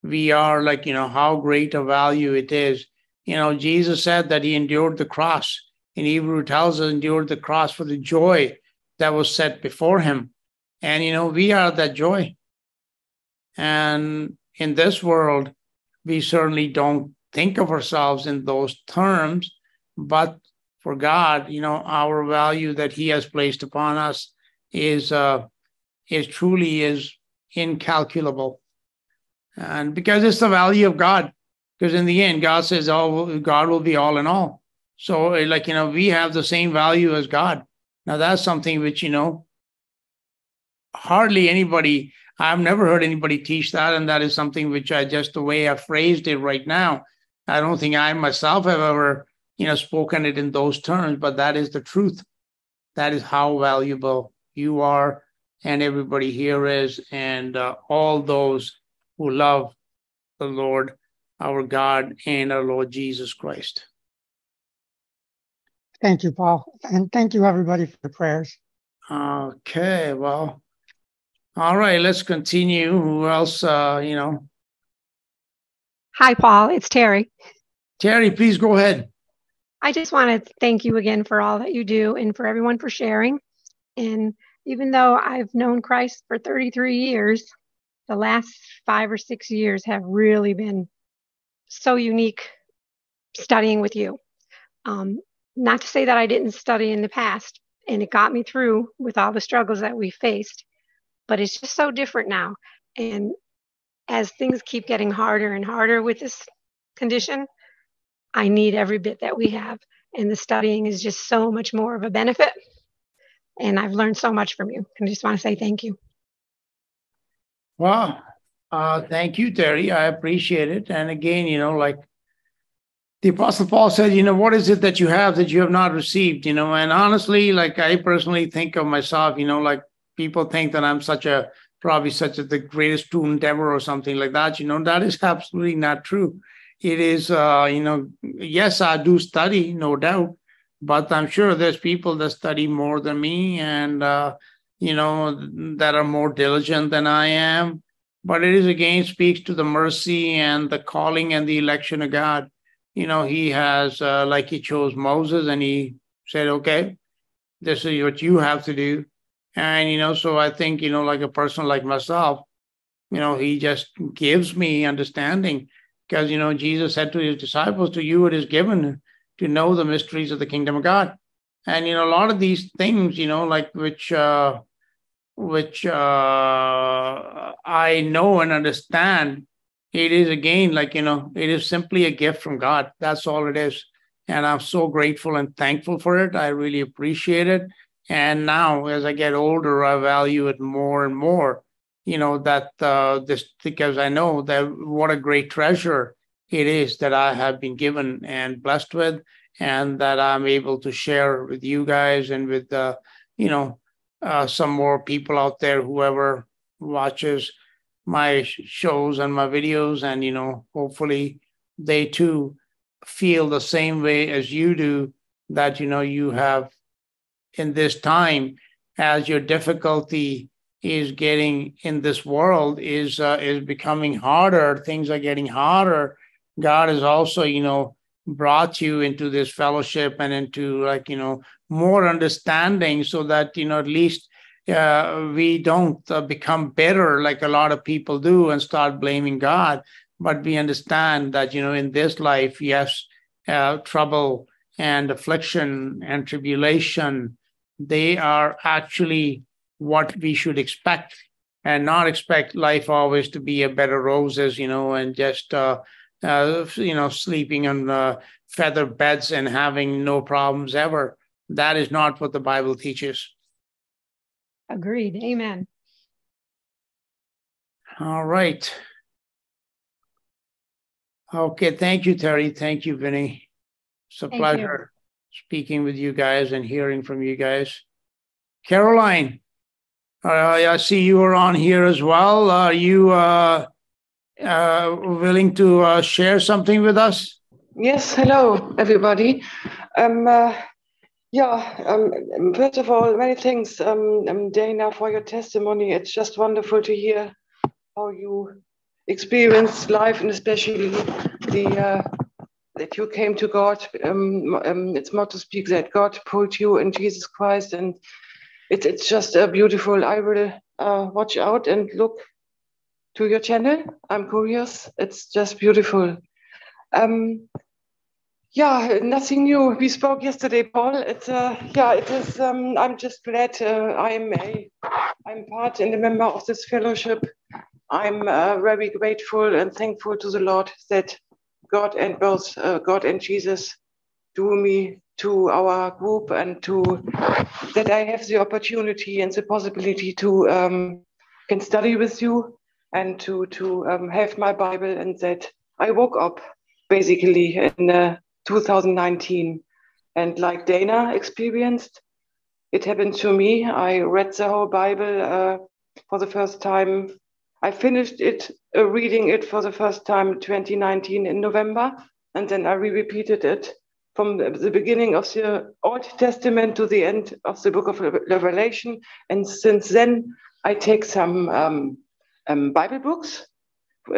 Speaker 1: We are like, you know, how great a value it is. You know, Jesus said that he endured the cross. In Hebrew tells us endured the cross for the joy that was set before him. And, you know, we are that joy. And in this world, we certainly don't think of ourselves in those terms, but for God, you know, our value that He has placed upon us is uh, is truly is incalculable, and because it's the value of God. Because in the end, God says, "Oh, God will be all in all." So, like you know, we have the same value as God. Now, that's something which you know hardly anybody i've never heard anybody teach that and that is something which i just the way i phrased it right now i don't think i myself have ever you know spoken it in those terms but that is the truth that is how valuable you are and everybody here is and uh, all those who love the lord our god and our lord jesus christ
Speaker 4: thank you paul and thank you everybody for the prayers
Speaker 1: okay well all right, let's continue. Who else, uh, you know?
Speaker 5: Hi, Paul. It's Terry.
Speaker 1: Terry, please go ahead.
Speaker 5: I just want to thank you again for all that you do and for everyone for sharing. And even though I've known Christ for 33 years, the last five or six years have really been so unique studying with you. Um, not to say that I didn't study in the past, and it got me through with all the struggles that we faced but it's just so different now. And as things keep getting harder and harder with this condition, I need every bit that we have. And the studying is just so much more of a benefit. And I've learned so much from you. And I just want to say thank you.
Speaker 1: Well, uh, thank you, Terry. I appreciate it. And again, you know, like the Apostle Paul said, you know, what is it that you have that you have not received? You know, and honestly, like I personally think of myself, you know, like people think that I'm such a probably such a the greatest student ever or something like that. You know, that is absolutely not true. It is, uh, you know, yes, I do study, no doubt, but I'm sure there's people that study more than me and, uh, you know, that are more diligent than I am. But it is again speaks to the mercy and the calling and the election of God. You know, He has, uh, like He chose Moses and He said, okay, this is what you have to do. And, you know, so I think, you know, like a person like myself, you know, He just gives me understanding because, you know, Jesus said to His disciples, to you it is given to know the mysteries of the kingdom of God. And, you know, a lot of these things, you know, like which, uh, which uh, I know and understand, it is again like, you know, it is simply a gift from God. That's all it is. And I'm so grateful and thankful for it. I really appreciate it. And now, as I get older, I value it more and more. You know that uh, this because I know that what a great treasure it is that I have been given and blessed with, and that I'm able to share with you guys and with uh, you know uh, some more people out there, whoever watches my shows and my videos, and you know, hopefully they too feel the same way as you do. That you know you have in this time as your difficulty is getting in this world is uh, is becoming harder things are getting harder god has also you know brought you into this fellowship and into like you know more understanding so that you know at least uh, we don't uh, become bitter like a lot of people do and start blaming god. But we understand that you know in this life yes uh, trouble and affliction and tribulation they are actually what we should expect and not expect life always to be a bed of roses you know and just uh, uh, you know, sleeping on uh, feather beds and having no problems ever. That is not what the Bible teaches.
Speaker 5: Agreed. Amen.
Speaker 1: All right. Okay. Thank you, Terry. Thank you, Vinny. It's a thank pleasure you. speaking with you guys and hearing from you guys. Caroline, uh, I see you are on here as well. Are you uh, uh, willing to uh, share something with us?
Speaker 6: Yes, hello, everybody. Um, uh, yeah, um, first of all, many thanks, um, um, Dana, for your testimony. It's just wonderful to hear how you experienced life and especially the uh, that you came to God. Um, um, it's more to speak that God pulled you in Jesus Christ, and it's it's just uh, beautiful. I will uh, watch out and look to your channel. I'm curious. It's just beautiful. Um, yeah, nothing new. We spoke yesterday, Paul. It's uh, yeah, it is. Um, I'm just glad uh, I'm a I'm part and a member of this fellowship. I'm uh, very grateful and thankful to the Lord that God and both uh, God and Jesus drew me to our group and to that I have the opportunity and the possibility to um, can study with you and to to um, have my Bible, and that I woke up basically in uh, 2019, and like Dana experienced, it happened to me. I read the whole Bible uh, for the first time. I finished it, uh, reading it for the first time 2019 in November, and then I re-repeated it from the beginning of the Old Testament to the end of the book of Revelation. And since then, I take some um, um, Bible books.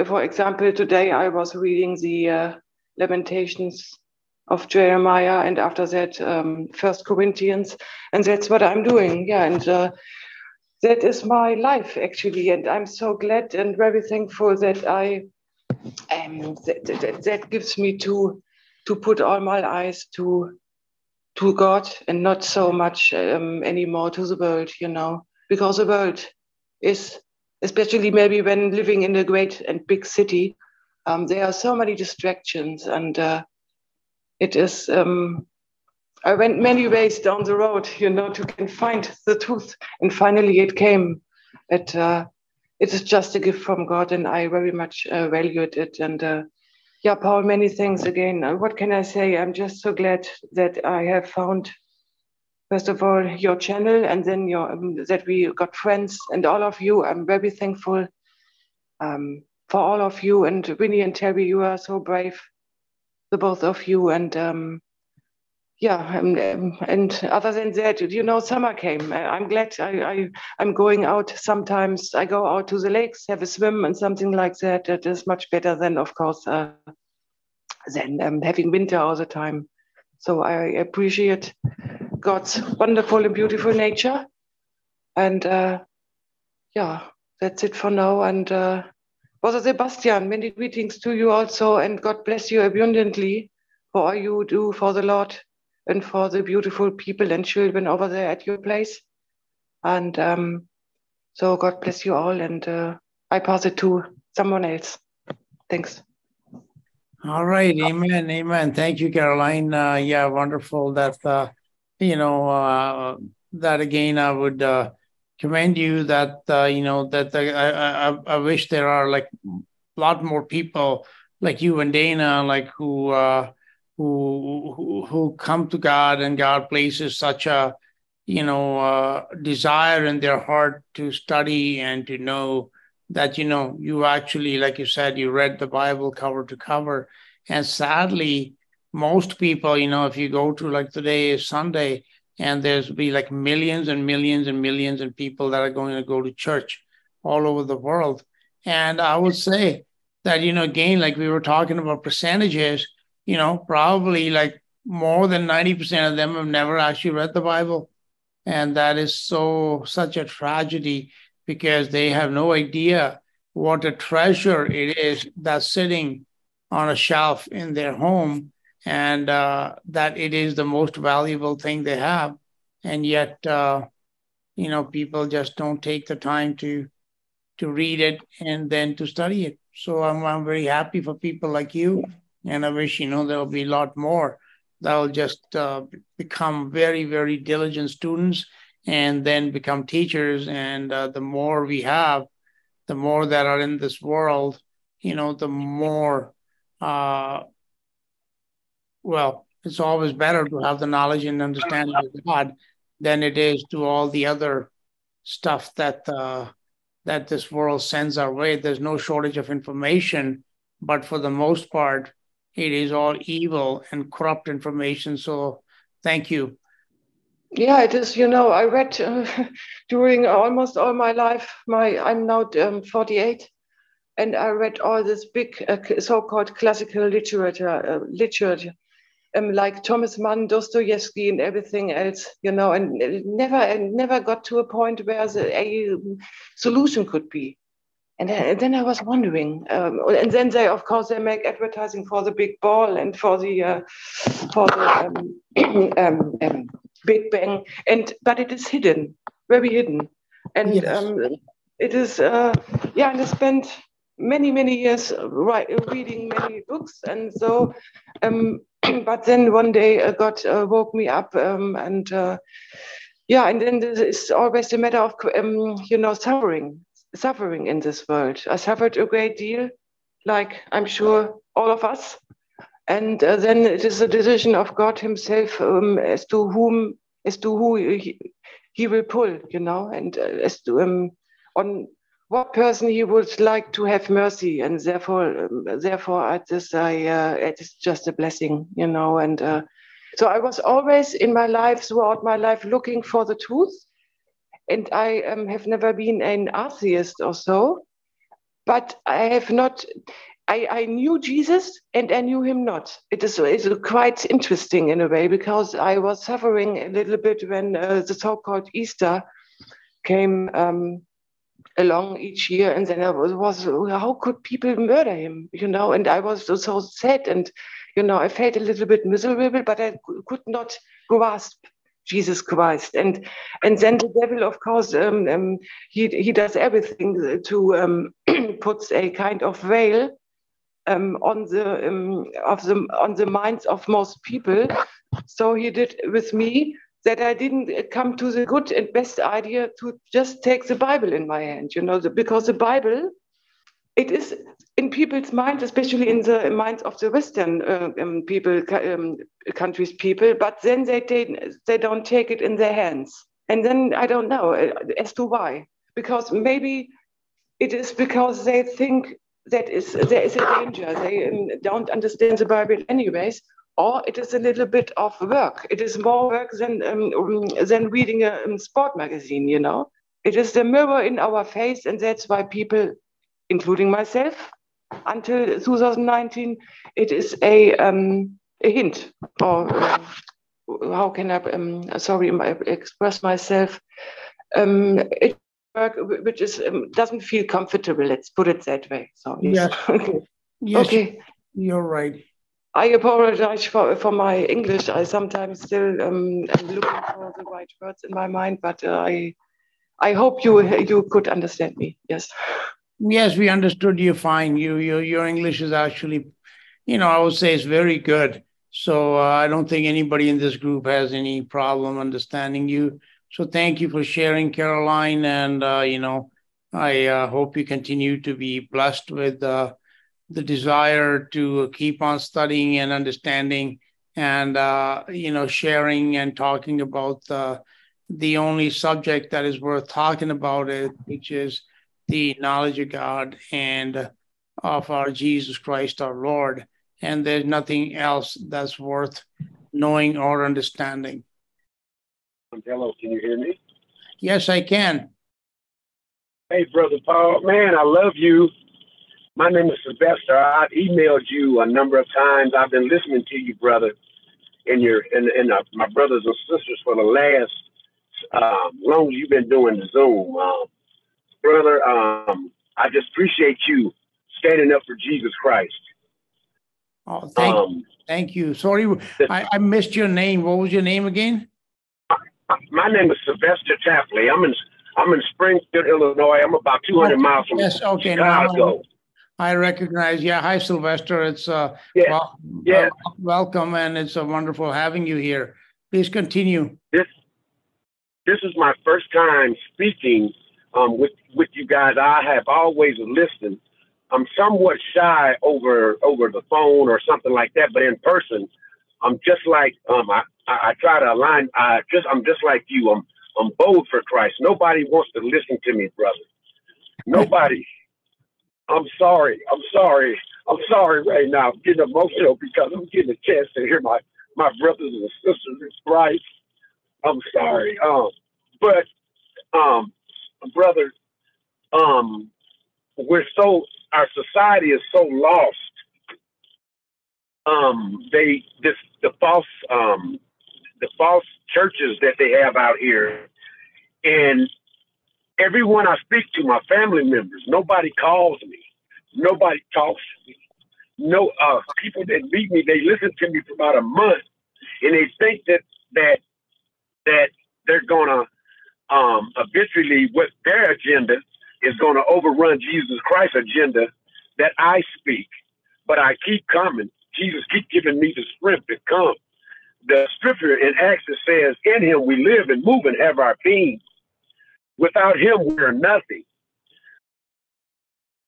Speaker 6: For example, today I was reading the uh, Lamentations of Jeremiah, and after that, um, First Corinthians, and that's what I'm doing. Yeah, and uh, that is my life actually, and I'm so glad and very thankful that I um, that, that, that gives me to to put all my eyes to to God and not so much um, anymore to the world, you know, because the world is especially maybe when living in a great and big city. Um, there are so many distractions, and uh, it is. Um, I went many ways down the road, you know, to can find the truth, and finally it came. It uh, it is just a gift from God, and I very much uh, valued it. And uh, yeah, Paul, many thanks again. What can I say? I'm just so glad that I have found first of all your channel and then your um, that we got friends and all of you. I'm very thankful um, for all of you. And winnie and terry you are so brave the both of you. And um, yeah um, um and other than that you know summer came. I'm glad I, I i'm going out sometimes. I go out to the lakes have a swim and something like that. That is much better than of course uh, than um, having winter all the time. So i appreciate God's wonderful and beautiful nature. And uh, yeah, that's it for now. And uh, Brother Sebastian, many greetings to you also, and God bless you abundantly for all you do for the Lord and for the beautiful people and children over there at your place. And um, so God bless you all, and uh, I pass it to someone else. Thanks.
Speaker 1: All right, amen, amen. Thank you, Caroline. Uh, yeah, wonderful that uh, you know, uh, that again, I would uh, commend you that, uh, you know, that the, I, I, I wish there are like a lot more people like you and Dana, like who, uh, who, who, who come to God and God places such a, you know, uh, desire in their heart to study and to know that, you know, you actually, like you said, you read the Bible cover to cover. And sadly, most people, you know, if you go to like today is Sunday, and there's be like millions and millions and millions of people that are going to go to church all over the world. And I would say that, you know, again, like we were talking about percentages, you know, probably like more than 90% of them have never actually read the Bible. And that is so such a tragedy because they have no idea what a treasure it is that's sitting on a shelf in their home and uh, that it is the most valuable thing they have. And yet, uh, you know, people just don't take the time to to read it and then to study it. So I'm I'm very happy for people like you, and I wish you know there'll be a lot more that will just uh, become very very diligent students and then become teachers. And uh, the more we have, the more that are in this world, you know, the more uh, well, it's always better to have the knowledge and understanding of God than it is to all the other stuff that uh, that this world sends our way. There's no shortage of information, but for the most part, it is all evil and corrupt information. So, thank you.
Speaker 6: Yeah, it is. You know, I read uh, [laughs] during almost all my life. My I'm now um, 48, and I read all this big uh, so-called classical literature, uh, literature um, like Thomas Mann, Dostoevsky, and everything else, you know, and never and never got to a point where the, a solution could be. And then, and then I was wondering, um, and then they, of course, they make advertising for the Big Ball and for the uh, for the um, [clears throat] um, um Big Bang, and but it is hidden, very hidden, and yes. Um, it is, uh, yeah, and I spent many many years right, reading many books, and so um, [clears throat] but then one day uh, God uh, woke me up um, and uh, yeah, and then it's always a matter of um, you know suffering, suffering in this world. I suffered a great deal, like I'm sure all of us, and uh, then it is a decision of God Himself um, as to whom, as to who He, he will pull, you know, and uh, as to um, on what person he would like to have mercy, and therefore, um, therefore, at this, I uh, it is just a blessing, you know. And uh, so I was always in my life, throughout my life, looking for the truth, and I um, have never been an atheist or so, but I have not. I, I knew Jesus and I knew him not. It is it's quite interesting in a way because I was suffering a little bit when uh, the so-called Easter came um, along each year and then I was, was how could people murder him you know and I was so, so sad and you know I felt a little bit miserable but I could not grasp Jesus Christ. And and then the devil, of course, um, um, he he does everything to um, [clears throat] puts a kind of veil um, on the um, of the on the minds of most people. So he did with me that I didn't come to the good and best idea to just take the Bible in my hand, you know, because the Bible, it is in people's minds, especially in the minds of the Western uh, um, people, um, countries people, but then they, they, they don't take it in their hands. And then I don't know uh, as to why, because maybe it is because they think that is there is a danger. They um, don't understand the Bible anyways, or it is a little bit of work. It is more work than um, um, than reading a um, sport magazine. You know, it is the mirror in our face, and that's why people, including myself, until 2019, it is a um, a hint or um, how can I um, sorry express myself. it work which is doesn't feel comfortable. Let's put it that way. So
Speaker 1: yes, [laughs]
Speaker 6: okay.
Speaker 1: Yes, okay. You're right.
Speaker 6: I apologize for, for my English. I sometimes still um, am looking for the right words in my mind, but uh, I I hope you you could understand me. Yes.
Speaker 1: Yes, we understood you fine. You your your English is actually, you know, I would say it's very good. So uh, I don't think anybody in this group has any problem understanding you. So thank you for sharing, Caroline, and uh, you know, I uh, hope you continue to be blessed with uh, the desire to keep on studying and understanding and uh, you know sharing and talking about the the only subject that is worth talking about it which is the knowledge of god and of our jesus christ our lord. And there's nothing else that's worth knowing or understanding.
Speaker 7: Hello can you hear me?
Speaker 1: Yes i can.
Speaker 7: Hey brother paul. Man i love you my name is Sylvester. I've emailed you a number of times. I've been listening to you, brother, and your and, and uh, my brothers and sisters for the last uh, long as you've been doing the Zoom, um, brother. Um, I just appreciate you standing up for Jesus Christ.
Speaker 1: Oh, thank um, you. Thank you. Sorry, I, I, missed your name. What was your name again?
Speaker 7: My name is Sylvester Tapley. I'm in I'm in Springfield, Illinois. I'm about 200 miles from
Speaker 1: yes, okay,
Speaker 7: Chicago.
Speaker 1: I recognize. Yeah, hi Sylvester. It's uh,
Speaker 7: yeah, well, yeah.
Speaker 1: Uh, welcome, and it's a wonderful having you here. Please continue.
Speaker 7: This this is my first time speaking um, with with you guys. I have always listened. I'm somewhat shy over over the phone or something like that, but in person, I'm just like um, I, I, I try to align. I just I'm just like you. I'm I'm bold for Christ. Nobody wants to listen to me, brother. [laughs] Nobody. I'm sorry. I'm sorry. I'm sorry right now. I'm getting emotional because I'm getting a chance to hear my, my brothers and sisters Christ. I'm sorry. Um, but um, brother, um, we're so our society is so lost. Um, they this the false um, the false churches that they have out here, and everyone I speak to, my family members, nobody calls me. Nobody talks to me. No uh, people that meet me, they listen to me for about a month and they think that that that they're gonna um, eventually what their agenda is gonna overrun Jesus Christ's agenda that I speak. But I keep coming. Jesus keep giving me the strength to come. The scripture in Acts says, In him we live and move and have our being. Without him, we're nothing.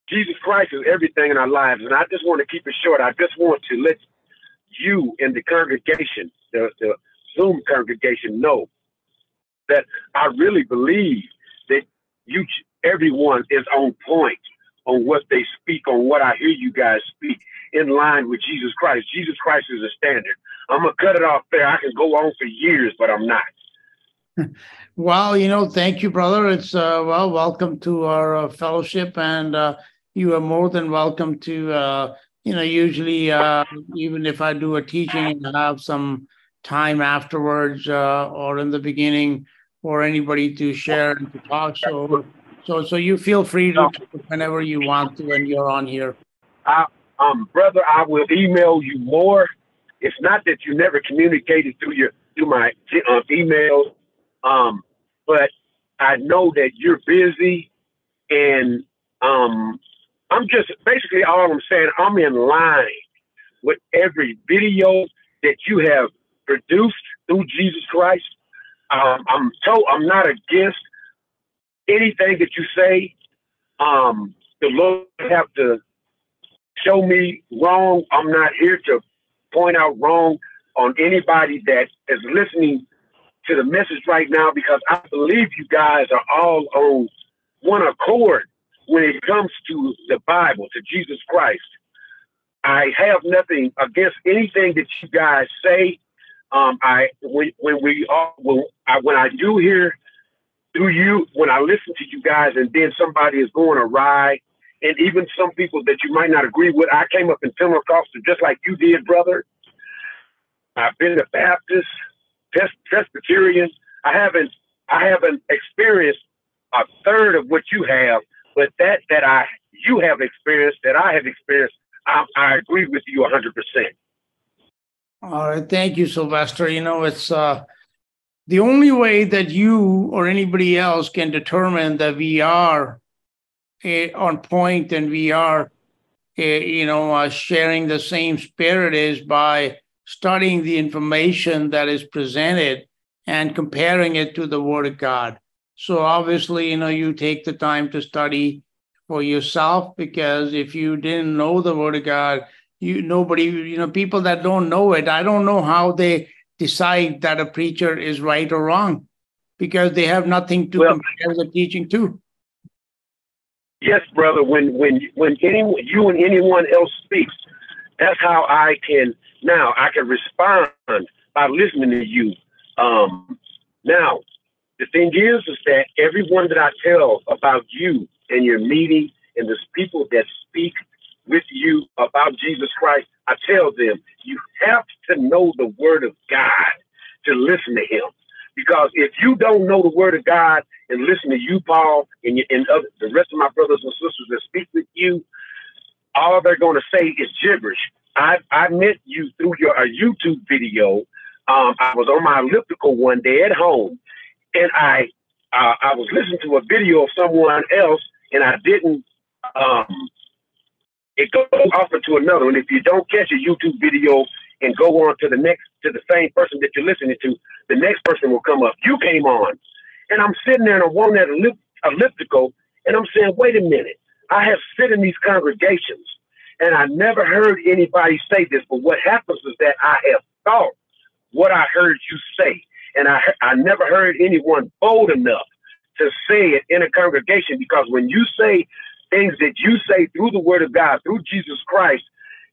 Speaker 7: Jesus Christ is everything in our lives. And I just want to keep it short. I just want to let you in the congregation, the, the Zoom congregation, know that I really believe that you, everyone is on point on what they speak, on what I hear you guys speak, in line with Jesus Christ. Jesus Christ is a standard. I'm gonna cut it off there. I can go on for years, but I'm not.
Speaker 1: Well, you know, thank you, brother. It's uh, well, welcome to our uh, fellowship, and uh, you are more than welcome to, uh, you know, usually, uh, even if I do a teaching and have some time afterwards uh, or in the beginning for anybody to share and to talk. So, so, so you feel free to whenever you want to when you're on here.
Speaker 7: I, um, brother, I will email you more. It's not that you never communicated through your through my emails. Um, but I know that you're busy, and um, I'm just basically all I'm saying. I'm in line with every video that you have produced through Jesus Christ. Um, I'm so I'm not against anything that you say. Um, the Lord have to show me wrong. I'm not here to point out wrong on anybody that is listening to the message right now because I believe you guys are all on one accord when it comes to the Bible, to Jesus Christ. I have nothing against anything that you guys say. Um, I when when we all when I when I do hear through you when I listen to you guys and then somebody is going awry and even some people that you might not agree with. I came up in Pentecostal just like you did, brother. I've been a Baptist, Presbyterian. I haven't I haven't experienced a third of what you have, but that that I you have experienced, that I have experienced, I, I agree with you hundred percent.
Speaker 1: All right, thank you, Sylvester. You know, it's uh, the only way that you or anybody else can determine that we are uh, on point and we are, uh, you know, uh, sharing the same spirit is by studying the information that is presented and comparing it to the Word of God. So obviously, you know, you take the time to study for yourself because if you didn't know the Word of God, you nobody, you know, people that don't know it, I don't know how they decide that a preacher is right or wrong because they have nothing to well, compare the teaching to.
Speaker 7: Yes, brother. When when when anyone you and anyone else speaks, that's how I can now I can respond by listening to you. Um, now, the thing is, is that everyone that I tell about you and your meeting and the people that speak with you about Jesus Christ, I tell them you have to know the Word of God to listen to Him. Because if you don't know the Word of God and listen to you, Paul, and, you, and other, the rest of my brothers and sisters that speak with you, all they're going to say is gibberish. I, I met you through your a YouTube video. Um, I was on my elliptical one day at home, and I uh, I was listening to a video of someone else, and I didn't. Um, it goes off into another, and if you don't catch a YouTube video and go on to the next to the same person that you're listening to, the next person will come up. You came on, and I'm sitting there and I'm on that elliptical, and I'm saying, wait a minute. I have sit in these congregations and I never heard anybody say this, but what happens is that I have thought what I heard you say. And I, I never heard anyone bold enough to say it in a congregation because when you say things that you say through the word of God, through Jesus Christ,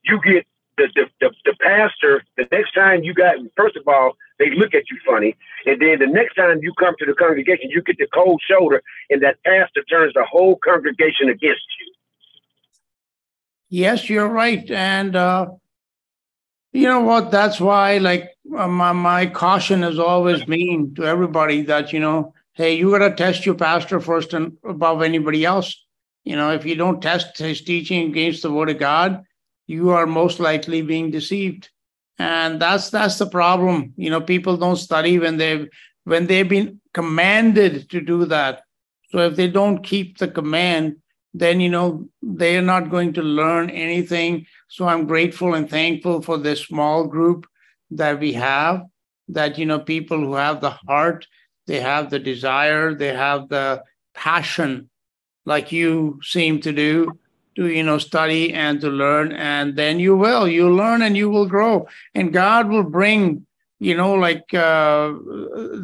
Speaker 7: you get the, the, the, the pastor, the next time you got, first of all, they look at you funny. And then the next time you come to the congregation, you get the cold shoulder, and that pastor turns the whole congregation against you.
Speaker 1: Yes, you're right. And, uh, you know what? That's why, like, uh, my, my caution has always been to everybody that, you know, hey, you got to test your pastor first and above anybody else. You know, if you don't test his teaching against the word of God, you are most likely being deceived. And that's that's the problem. You know, people don't study when they've when they've been commanded to do that. So if they don't keep the command, then you know they're not going to learn anything. So i'm grateful and thankful for this small group that we have that you know people who have the heart they have the desire they have the passion like you seem to do to you know study and to learn. And then you will you learn and you will grow. And god will bring you know like uh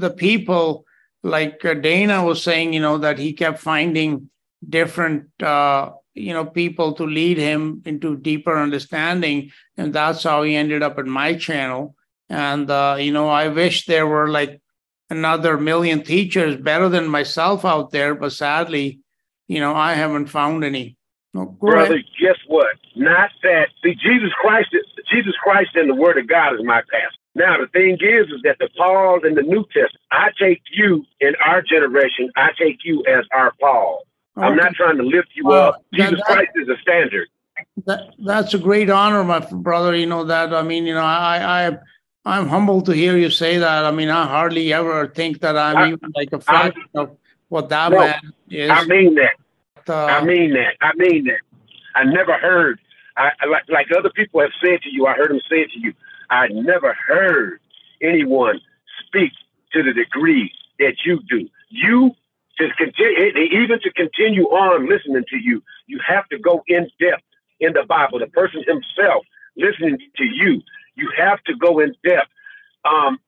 Speaker 1: the people like uh, dana was saying you know that he kept finding different uh, you know people to lead him into deeper understanding. And that's how he ended up in my channel. And uh, you know i wish there were like another million teachers better than myself out there but sadly you know i haven't found any.
Speaker 7: No, brother guess what? Not that see jesus christ jesus christ and the word of god is my pastor. Now the thing is is that the paul in the new testament i take you in our generation i take you as our paul I'm not trying to lift you well, up. Jesus that, Christ is a standard.
Speaker 1: That, that's a great honor, my brother. You know that. I mean, you know, I, I, I'm humbled to hear you say that. I mean, I hardly ever think that I'm I, even like a friend of what that no, man is.
Speaker 7: I mean that. Uh, I mean that. I mean that. I never heard. I like like other people have said to you. I heard them say to you. I never heard anyone speak to the degree that you do. You to continue, even to continue on listening to you, you have to go in depth in the Bible. The person himself listening to you, you have to go in depth. Um,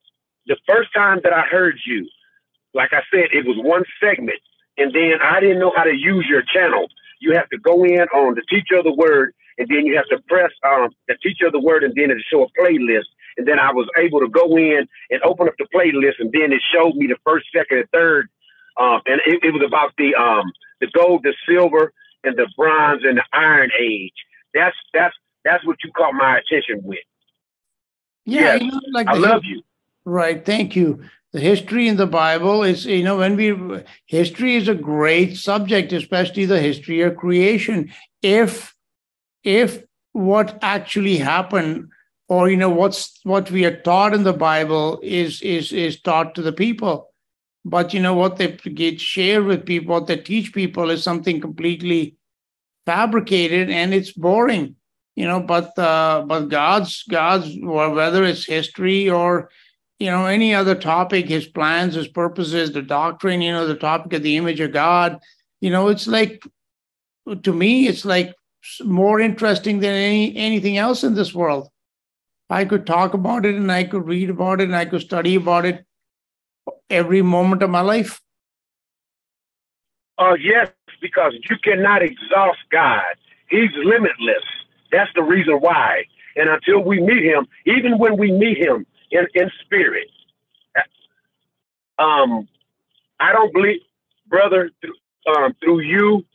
Speaker 7: the first time that I heard you, like I said, it was one segment, and then I didn't know how to use your channel. You have to go in on the teacher of the word, and then you have to press um, the teacher of the word, and then it show a playlist. And then I was able to go in and open up the playlist, and then it showed me the first, second, and third. Um, and it, it was about the um, the gold, the silver, and the bronze and the iron age. That's that's that's what you caught my attention with.
Speaker 1: Yeah, yes. you know, like
Speaker 7: I love you.
Speaker 1: Right, thank you. The history in the Bible is, you know, when we history is a great subject, especially the history of creation. If if what actually happened, or you know, what's what we are taught in the Bible is is is taught to the people, but you know what? They get shared with people, what they teach people is something completely fabricated and it's boring you know but uh, but god's god's whether it's history or you know any other topic his plans his purposes the doctrine you know the topic of the image of god you know it's like to me it's like more interesting than any anything else in this world. I could talk about it and i could read about it and i could study about it every moment of my life
Speaker 7: uh yes because you cannot exhaust God. He's limitless. That's the reason why. And until we meet him, even when we meet him in, in spirit, um, I don't believe, brother, um, through you,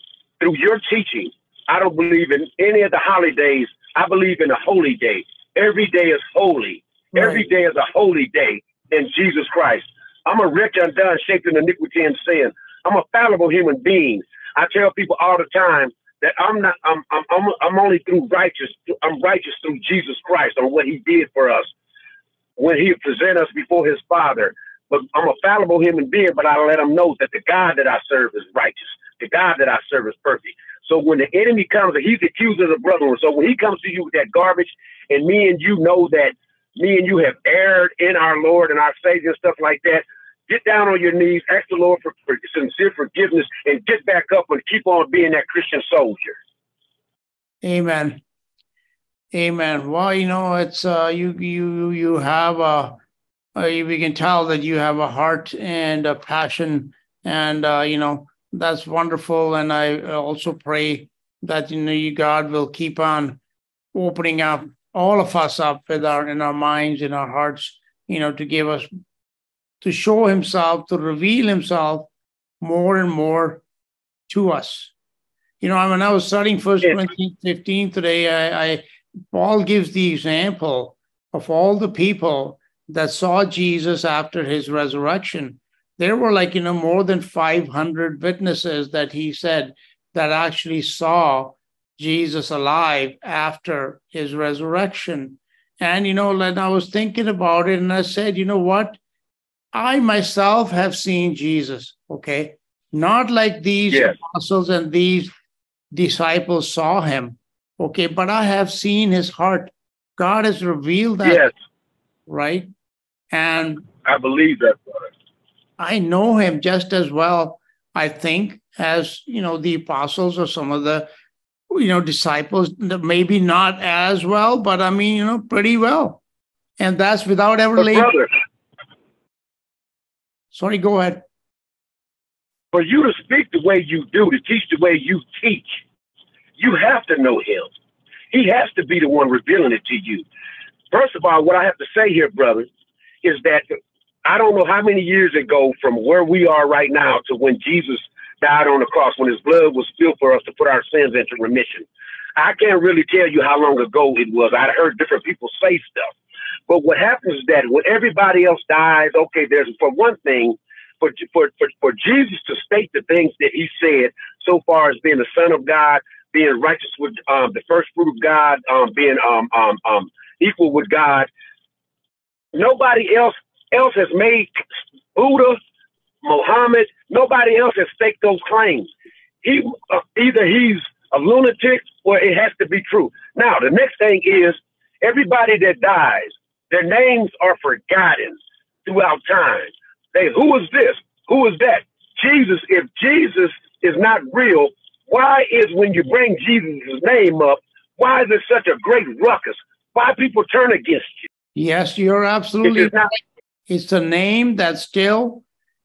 Speaker 7: through your teaching, I don't believe in any of the holidays. I believe in a holy day. Every day is holy. Right. Every day is a holy day in Jesus Christ. I'm a rich undone, shaped in iniquity and sin. I'm a fallible human being. I tell people all the time that I'm not. I'm. I'm. I'm, I'm only through righteous. I'm righteous through Jesus Christ on what He did for us when He presented us before His Father. But I'm a fallible human being. But I let them know that the God that I serve is righteous. The God that I serve is perfect. So when the enemy comes, and he's accused of the brother. So when he comes to you with that garbage, and me and you know that me and you have erred in our Lord and our Savior and stuff like that, get down on your knees, ask the Lord for, for sincere forgiveness, and get back up and keep on being that Christian soldier.
Speaker 1: Amen. Amen. Well, you know, it's uh, you you you have a uh, we can tell that you have a heart and a passion, and uh, you know that's wonderful. And I also pray that you know you God will keep on opening up all of us up with our in our minds, in our hearts, you know, to give us to show himself, to reveal himself more and more to us. You know, when I was studying First Corinthians 15 today, I, I Paul gives the example of all the people that saw Jesus after his resurrection. There were like, you know, more than 500 witnesses that he said that actually saw Jesus alive after his resurrection. And, you know, and I was thinking about it and I said, you know what? I myself have seen Jesus, okay? Not like these yes. apostles and these disciples saw him, okay? But I have seen his heart. God has revealed that, yes. right? And
Speaker 7: I believe that.
Speaker 1: I know him just as well, I think, as you know, the apostles or some of the you know disciples, maybe not as well, but I mean, you know, pretty well. And that's without ever laying. Sorry, go ahead.
Speaker 7: For you to speak the way you do, to teach the way you teach, you have to know him. He has to be the one revealing it to you. First of all, what I have to say here, brother, is that I don't know how many years ago from where we are right now to when Jesus died on the cross, when his blood was spilled for us to put our sins into remission. I can't really tell you how long ago it was. I heard different people say stuff. But what happens is that when everybody else dies, okay, there's for one thing, for for for, for Jesus to state the things that he said so far as being the Son of God, being righteous with um, the first fruit of God, um, being um, um, um, equal with God. Nobody else else has made Buddha, Muhammad. Nobody else has staked those claims. He uh, either he's a lunatic or it has to be true. Now the next thing is everybody that dies, their names are forgotten throughout time. They who is this? Who is that? Jesus. If Jesus is not real, why is when you bring Jesus' name up, why is there such a great ruckus? Why people turn against you?
Speaker 1: Yes, you're absolutely it's right. It's a name that still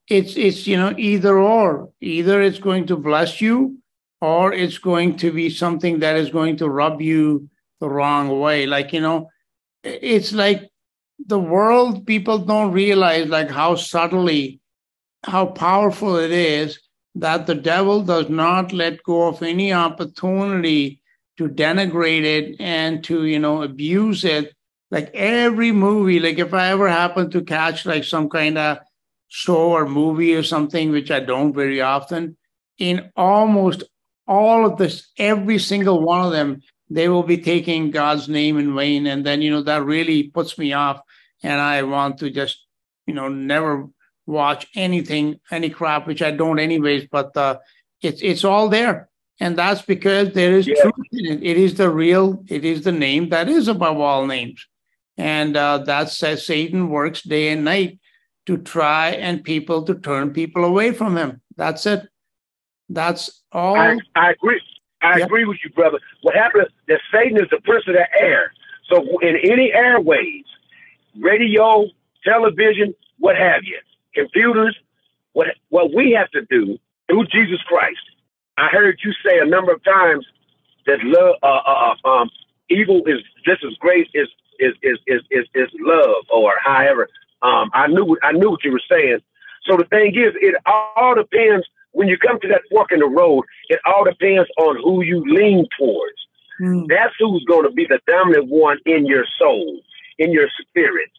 Speaker 1: it's it's you know either or. Either it's going to bless you or it's going to be something that is going to rub you the wrong way. Like, you know, it's like the world people don't realize like how subtly how powerful it is that the devil does not let go of any opportunity to denigrate it and to you know abuse it like every movie like if i ever happen to catch like some kind of show or movie or something which i don't very often in almost all of this every single one of them they will be taking god's name in vain and then you know that really puts me off and i want to just you know never watch anything, any crap, which I don't anyways, but uh, it's it's all there. And that's because there is yeah. truth in it. It is the real, it is the name that is above all names. And uh, that says Satan works day and night to try and people to turn people away from him. That's it. That's all.
Speaker 7: I, I agree. I agree with you, brother. What happens that Satan is the prince of the air. So in any airways, radio, television, what have you, computers. What what we have to do through Jesus Christ. I heard you say a number of times that love, uh, uh, uh, um, evil is just as great as is is is is, is love, or however. Um, I knew I knew what you were saying. So the thing is, it all depends when you come to that fork in the road. It all depends on who you lean towards. Mm. That's who's going to be the dominant one in your soul, in your spirit.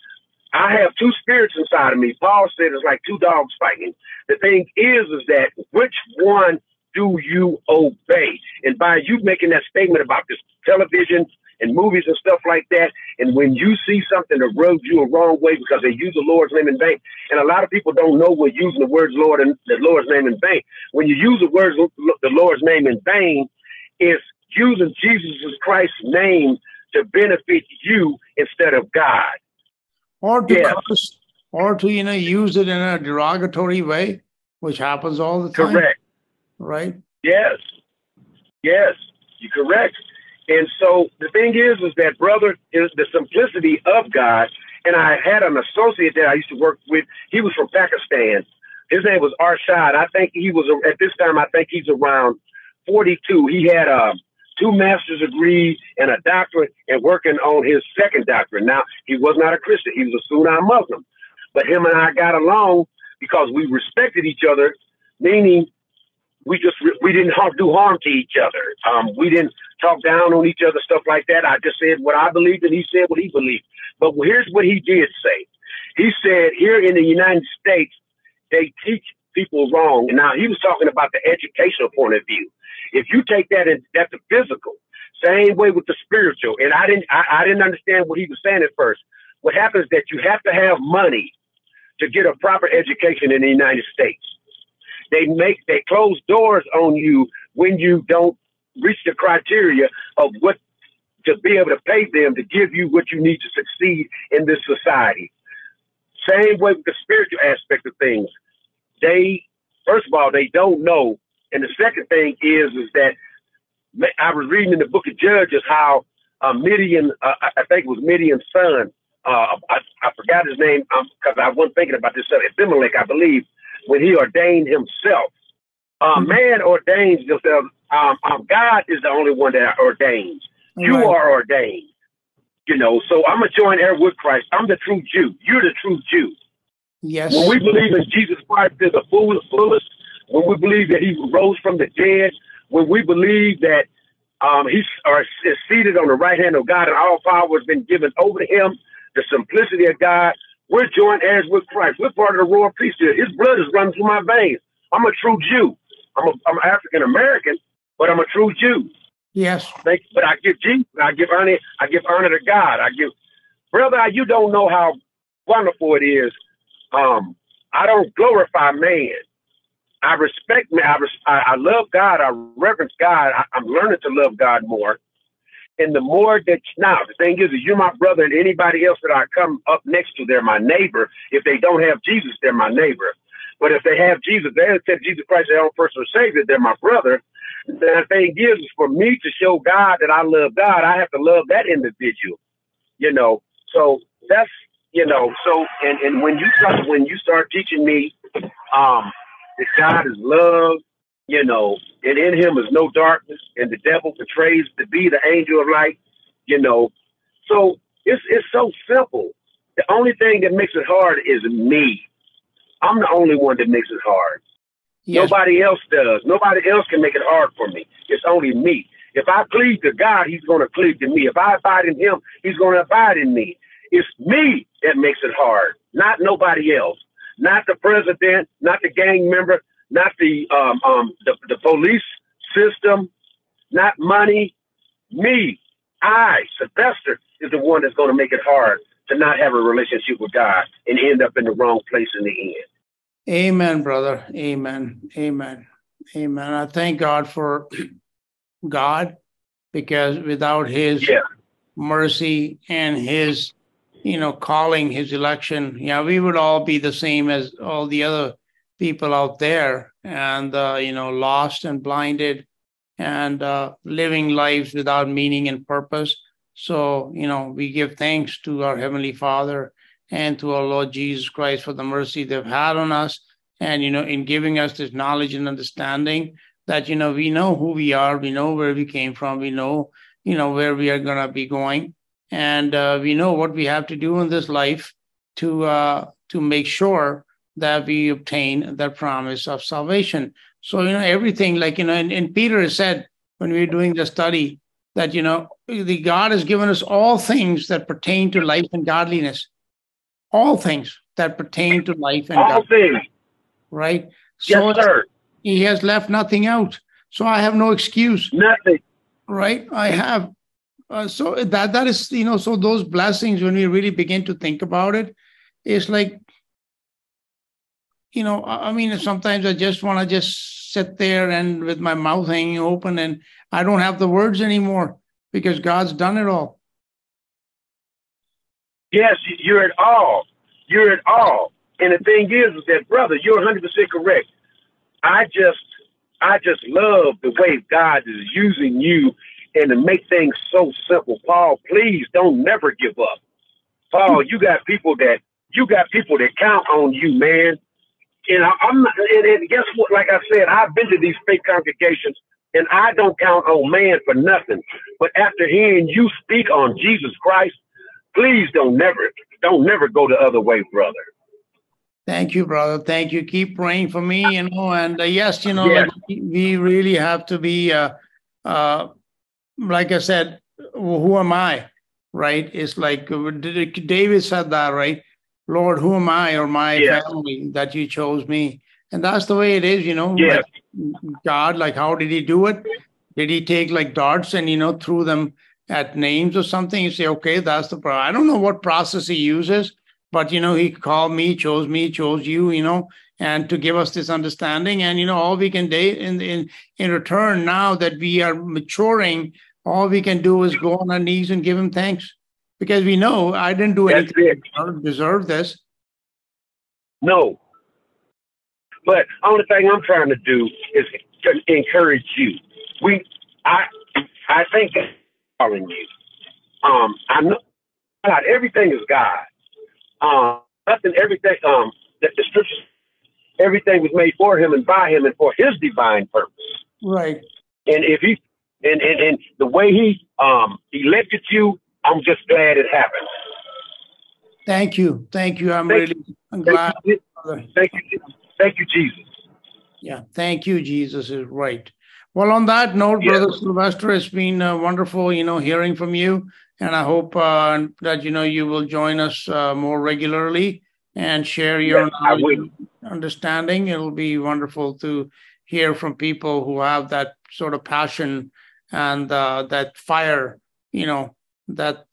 Speaker 7: I have two spirits inside of me. Paul said it's like two dogs fighting. The thing is, is that which one do you obey? And by you making that statement about this television and movies and stuff like that, and when you see something that rubs you a wrong way because they use the Lord's name in vain, and a lot of people don't know we're using the words Lord and the Lord's name in vain. When you use the words the Lord's name in vain, it's using Jesus Christ's name to benefit you instead of God
Speaker 1: or to curse, or to you know use it in a derogatory way, which happens all the time.
Speaker 7: Correct.
Speaker 1: Right.
Speaker 7: Yes. Yes, you're correct. And so the thing is, is that brother is the simplicity of God. And I had an associate that I used to work with. He was from Pakistan. His name was Arshad. I think he was at this time. I think he's around 42. He had a um, two master's degrees and a doctorate and working on his second doctorate. Now, he was not a Christian. He was a Sunni Muslim. But him and I got along because we respected each other, meaning we just we didn't do harm to each other. Um, we didn't talk down on each other, stuff like that. I just said what I believed, and he said what he believed. But here's what he did say. He said here in the United States, they teach people wrong. Now he was talking about the educational point of view. If you take that and that's the physical, same way with the spiritual. And I didn't I, I didn't understand what he was saying at first. What happens is that you have to have money to get a proper education in the United States. They make they close doors on you when you don't reach the criteria of what to be able to pay them to give you what you need to succeed in this society. Same way with the spiritual aspect of things. They first of all, they don't know and the second thing is, is that I was reading in the book of Judges how uh, Midian, uh, I think it was Midian's son, uh, I, I forgot his name because um, I wasn't thinking about this. Son, Abimelech, I believe, when he ordained himself. Uh. Man ordains himself. Um, um, God is the only one that ordains. You right. are ordained. You know, so I'm a joint heir with Christ. I'm the true Jew. You're the true Jew.
Speaker 1: Yes.
Speaker 7: When we believe in Jesus Christ is the fullest, fullest when we believe that he rose from the dead, when we believe that um, he is seated on the right hand of God and all power has been given over to him, the simplicity of God, we're joint heirs with Christ. We're part of the royal priesthood. His blood is running through my veins. I'm a true Jew. I'm a, I'm African American, but I'm a true Jew.
Speaker 1: Yes.
Speaker 7: Thank, but I give Jesus, I give honor, I give honor to God. I give, brother, you don't know how wonderful it is. Um, I don't glorify man. I respect man. I, res- I, I love God. I reverence God. I, I'm learning to love God more. And the more that now the thing is, is you're my brother, and anybody else that I come up next to, they're my neighbor. If they don't have Jesus, they're my neighbor. But if they have Jesus, they accept Jesus Christ as their own personal Savior, they're my brother. The thing is, is for me to show God that I love God, I have to love that individual. You know, so that's you know, so and and when you start when you start teaching me um that God is love, you know, and in him is no darkness, and the devil portrays to be the angel of light, you know. So it's it's so simple. The only thing that makes it hard is me. I'm the only one that makes it hard. Yes. Nobody else does. Nobody else can make it hard for me. It's only me. If I cleave to God, He's going to cleave to me. If I abide in Him, He's going to abide in me. It's me that makes it hard, not nobody else. Not the president, not the gang member, not the um, um the, the police system, not money. Me, I, Sylvester, is the one that's going to make it hard to not have a relationship with God and end up in the wrong place in the end.
Speaker 1: Amen, brother. Amen. Amen. Amen. I thank God for [clears throat] God because without His yeah. mercy and His, you know, calling, His election, yeah, we would all be the same as all the other people out there and, uh, you know, lost and blinded and uh, living lives without meaning and purpose. So, you know, we give thanks to our Heavenly Father and to our Lord Jesus Christ for the mercy they've had on us. And, you know, in giving us this knowledge and understanding that, you know, we know who we are, we know where we came from, we know, you know, where we are going to be going. And uh, we know what we have to do in this life to uh, to make sure that we obtain the promise of salvation. So, you know, everything like, you know, and, and Peter said when we were doing the study that, you know, the God has given us all things that pertain to life and godliness all things that pertain to life and
Speaker 7: all things.
Speaker 1: Right?
Speaker 7: So yes, sir.
Speaker 1: He has left nothing out. So I have no excuse.
Speaker 7: Nothing.
Speaker 1: Right? I have. Uh, so that that is you know so those blessings when we really begin to think about it, it's like you know I mean sometimes I just want to just sit there and with my mouth hanging open and I don't have the words anymore because God's done it all.
Speaker 7: Yes, you're at all. You're at all. And the thing is, is that brother, you're 100 percent correct. I just, I just love the way God is using you and to make things so simple. Paul, please don't never give up. Paul, you got people that you got people that count on you, man. And I, am not, and, and guess what? Like I said, I've been to these fake congregations, and I don't count on man for nothing. But after hearing you speak on Jesus Christ please don't never don't never go the other way, brother.
Speaker 1: Thank you, brother. Thank you. Keep praying for me, you know. And uh, yes, you know, yes. Like, we really have to be, uh, uh, like I said, who am I? Right? It's like uh, David said that, right? Lord, who am I or my yes. family that you chose me? And that's the way it is, you know.
Speaker 7: Yes.
Speaker 1: Like God, like, how did he do it? Did he take like darts and, you know, threw them at names or something, you say, okay, that's the problem. I don't know what process he uses, but you know, he called me, chose me, chose you, you know, and to give us this understanding. And you know, all we can do in in in return now that we are maturing, all we can do is go on our knees and give him thanks. Because we know I didn't do that's anything to deserve this.
Speaker 7: No. But only thing I'm trying to do is to encourage you. We I I think calling you. Um, I know God, everything is God. Um, nothing, everything, um, that the scriptures, everything was made for him and by him and for his divine purpose.
Speaker 1: Right.
Speaker 7: And if he, and, and, and the way he, um, elected you, I'm just glad it happened.
Speaker 1: Thank you. Thank you. I'm thank really you. I'm glad.
Speaker 7: You. Thank you. Thank you, Jesus.
Speaker 1: Yeah. Thank you, Jesus is right. Well, on that note, yes. Brother Sylvester, it's been uh, wonderful, you know, hearing from you, and I hope uh, that you know you will join us uh, more regularly and share your
Speaker 7: yes,
Speaker 1: understanding. It'll be wonderful to hear from people who have that sort of passion and uh, that fire, you know, that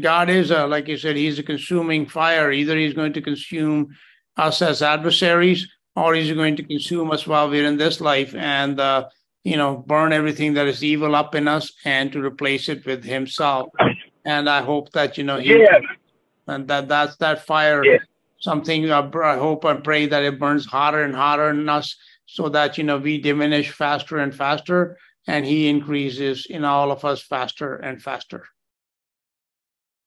Speaker 1: God is a, like you said, He's a consuming fire. Either He's going to consume us as adversaries, or He's going to consume us while we're in this life and uh, you know burn everything that is evil up in us and to replace it with Himself. And I hope that you know He
Speaker 7: Yeah.
Speaker 1: and that that's that fire.
Speaker 7: Yeah.
Speaker 1: Something I, I hope and pray that it burns hotter and hotter in us, so that you know we diminish faster and faster, and He increases in all of us faster and faster.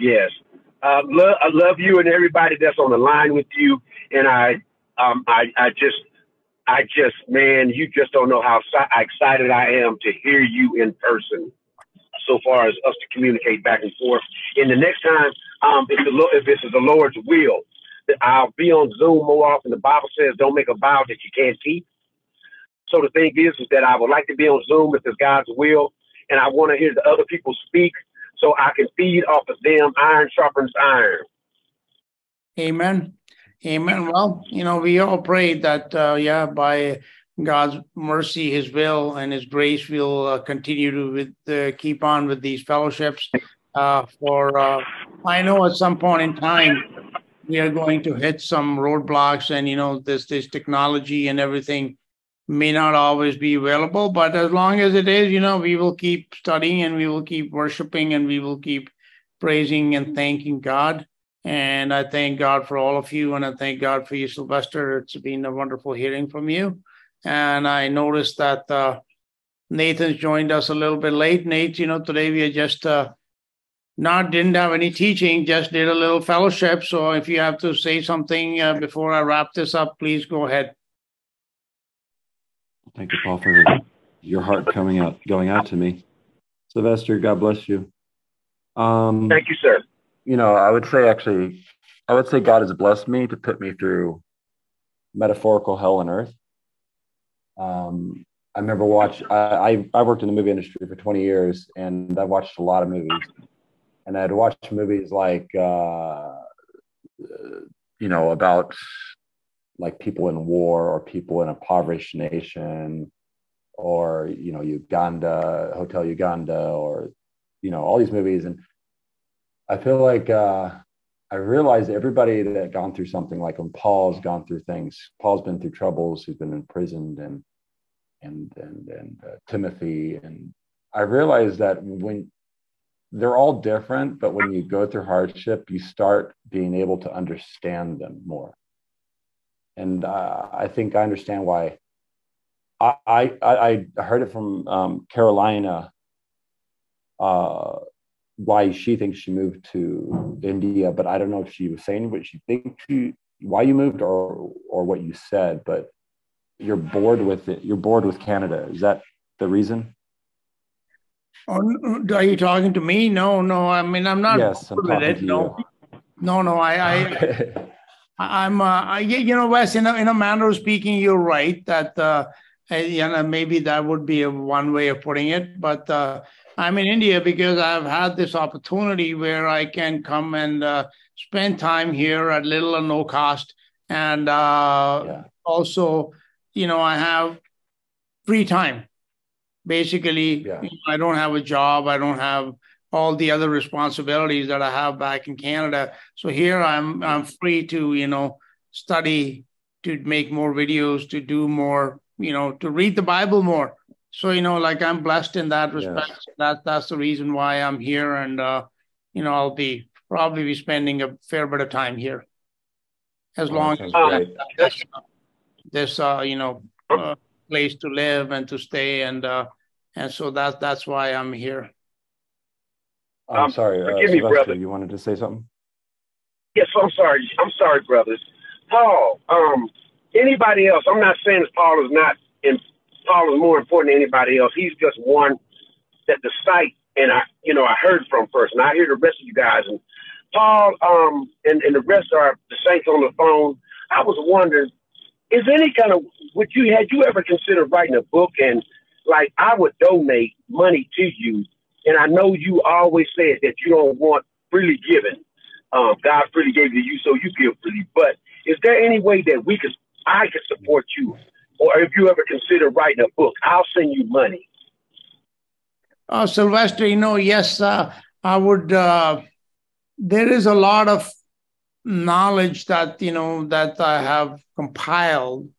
Speaker 7: Yes. Um, lo- I love you and everybody that's on the line with you. And I, um, I, I just, I just, man, you just don't know how si- excited I am to hear you in person. So far as us to communicate back and forth. And the next time, um, if the if this is the Lord's will, I'll be on Zoom more often. The Bible says, "Don't make a vow that you can't keep." So the thing is, is that I would like to be on Zoom if it's God's will, and I want to hear the other people speak so I can feed off of them. Iron sharpens iron.
Speaker 1: Amen. Amen. Well, you know, we all pray that, uh, yeah, by God's mercy, His will, and His grace, we'll uh, continue to with, uh, keep on with these fellowships. Uh, for uh, I know at some point in time we are going to hit some roadblocks, and you know, this this technology and everything may not always be available. But as long as it is, you know, we will keep studying and we will keep worshiping and we will keep praising and thanking God. And I thank God for all of you, and I thank God for you, Sylvester. It's been a wonderful hearing from you. And I noticed that uh, Nathan's joined us a little bit late. Nate, you know, today we are just uh, not didn't have any teaching, just did a little fellowship. So if you have to say something uh, before I wrap this up, please go ahead.
Speaker 8: Thank you, Paul, for your heart coming out, going out to me. Sylvester, God bless you. Um,
Speaker 7: Thank you, sir.
Speaker 8: you know, I would say actually, I would say God has blessed me to put me through metaphorical hell on earth. Um, I remember watch. I, I I worked in the movie industry for 20 years, and I watched a lot of movies. And I'd watch movies like, uh, you know, about like people in war or people in a impoverished nation, or you know, Uganda, Hotel Uganda, or you know, all these movies. And I feel like uh, I realized everybody that gone through something like when Paul's gone through things, Paul's been through troubles, he's been imprisoned, and and and and uh, Timothy, and I realized that when they're all different, but when you go through hardship, you start being able to understand them more. And uh, I think I understand why. I I, I heard it from um, Carolina. Uh, why she thinks she moved to India, but I don't know if she was saying what she thinks she why you moved or or what you said, but you're bored with it. You're bored with Canada. Is that the reason?
Speaker 1: Oh, are you talking to me? No, no. I mean, I'm not
Speaker 8: yes, I'm
Speaker 1: with it. No, no, no. I, I- [laughs] I'm, uh, I, you know, Wes, in a, in a manner of speaking, you're right that, uh, uh, you know, maybe that would be a one way of putting it. But uh, I'm in India because I've had this opportunity where I can come and uh, spend time here at little or no cost, and uh,
Speaker 8: Yeah.
Speaker 1: also, you know, I have free time. Basically,
Speaker 8: Yeah.
Speaker 1: I don't have a job. I don't have all the other responsibilities that I have back in Canada. So here I'm I'm free to you know study, to make more videos, to do more, you know, to read the Bible more. So you know, like I'm blessed in that respect.
Speaker 8: Yes.
Speaker 1: That that's the reason why I'm here, and uh, you know, I'll be probably be spending a fair bit of time here, as
Speaker 8: Oh,
Speaker 1: long as
Speaker 8: sounds
Speaker 1: I
Speaker 8: great.
Speaker 1: this, this uh, you know uh, place to live and to stay, and uh, and so that that's why I'm here.
Speaker 8: I'm
Speaker 7: Um,
Speaker 8: sorry, uh,
Speaker 7: forgive me,
Speaker 8: Sylvester.
Speaker 7: brother.
Speaker 8: You wanted to say something?
Speaker 7: Yes, I'm sorry. I'm sorry, brothers. Paul, um, anybody else? I'm not saying that Paul is not in. Paul is more important than anybody else. He's just one that the site and I, you know, I heard from first, and I hear the rest of you guys. And Paul, um, and, and the rest are the saints on the phone. I was wondering, is any kind of would you had you ever considered writing a book and like I would donate money to you, and I know you always said that you don't want freely given. Um, God freely gave to you, so you give freely. But is there any way that we could, I could support you, or if you ever consider writing a book, I'll send you money.
Speaker 1: Uh, Sylvester, you know, yes, uh, I would. Uh, there is a lot of knowledge that you know that I have compiled.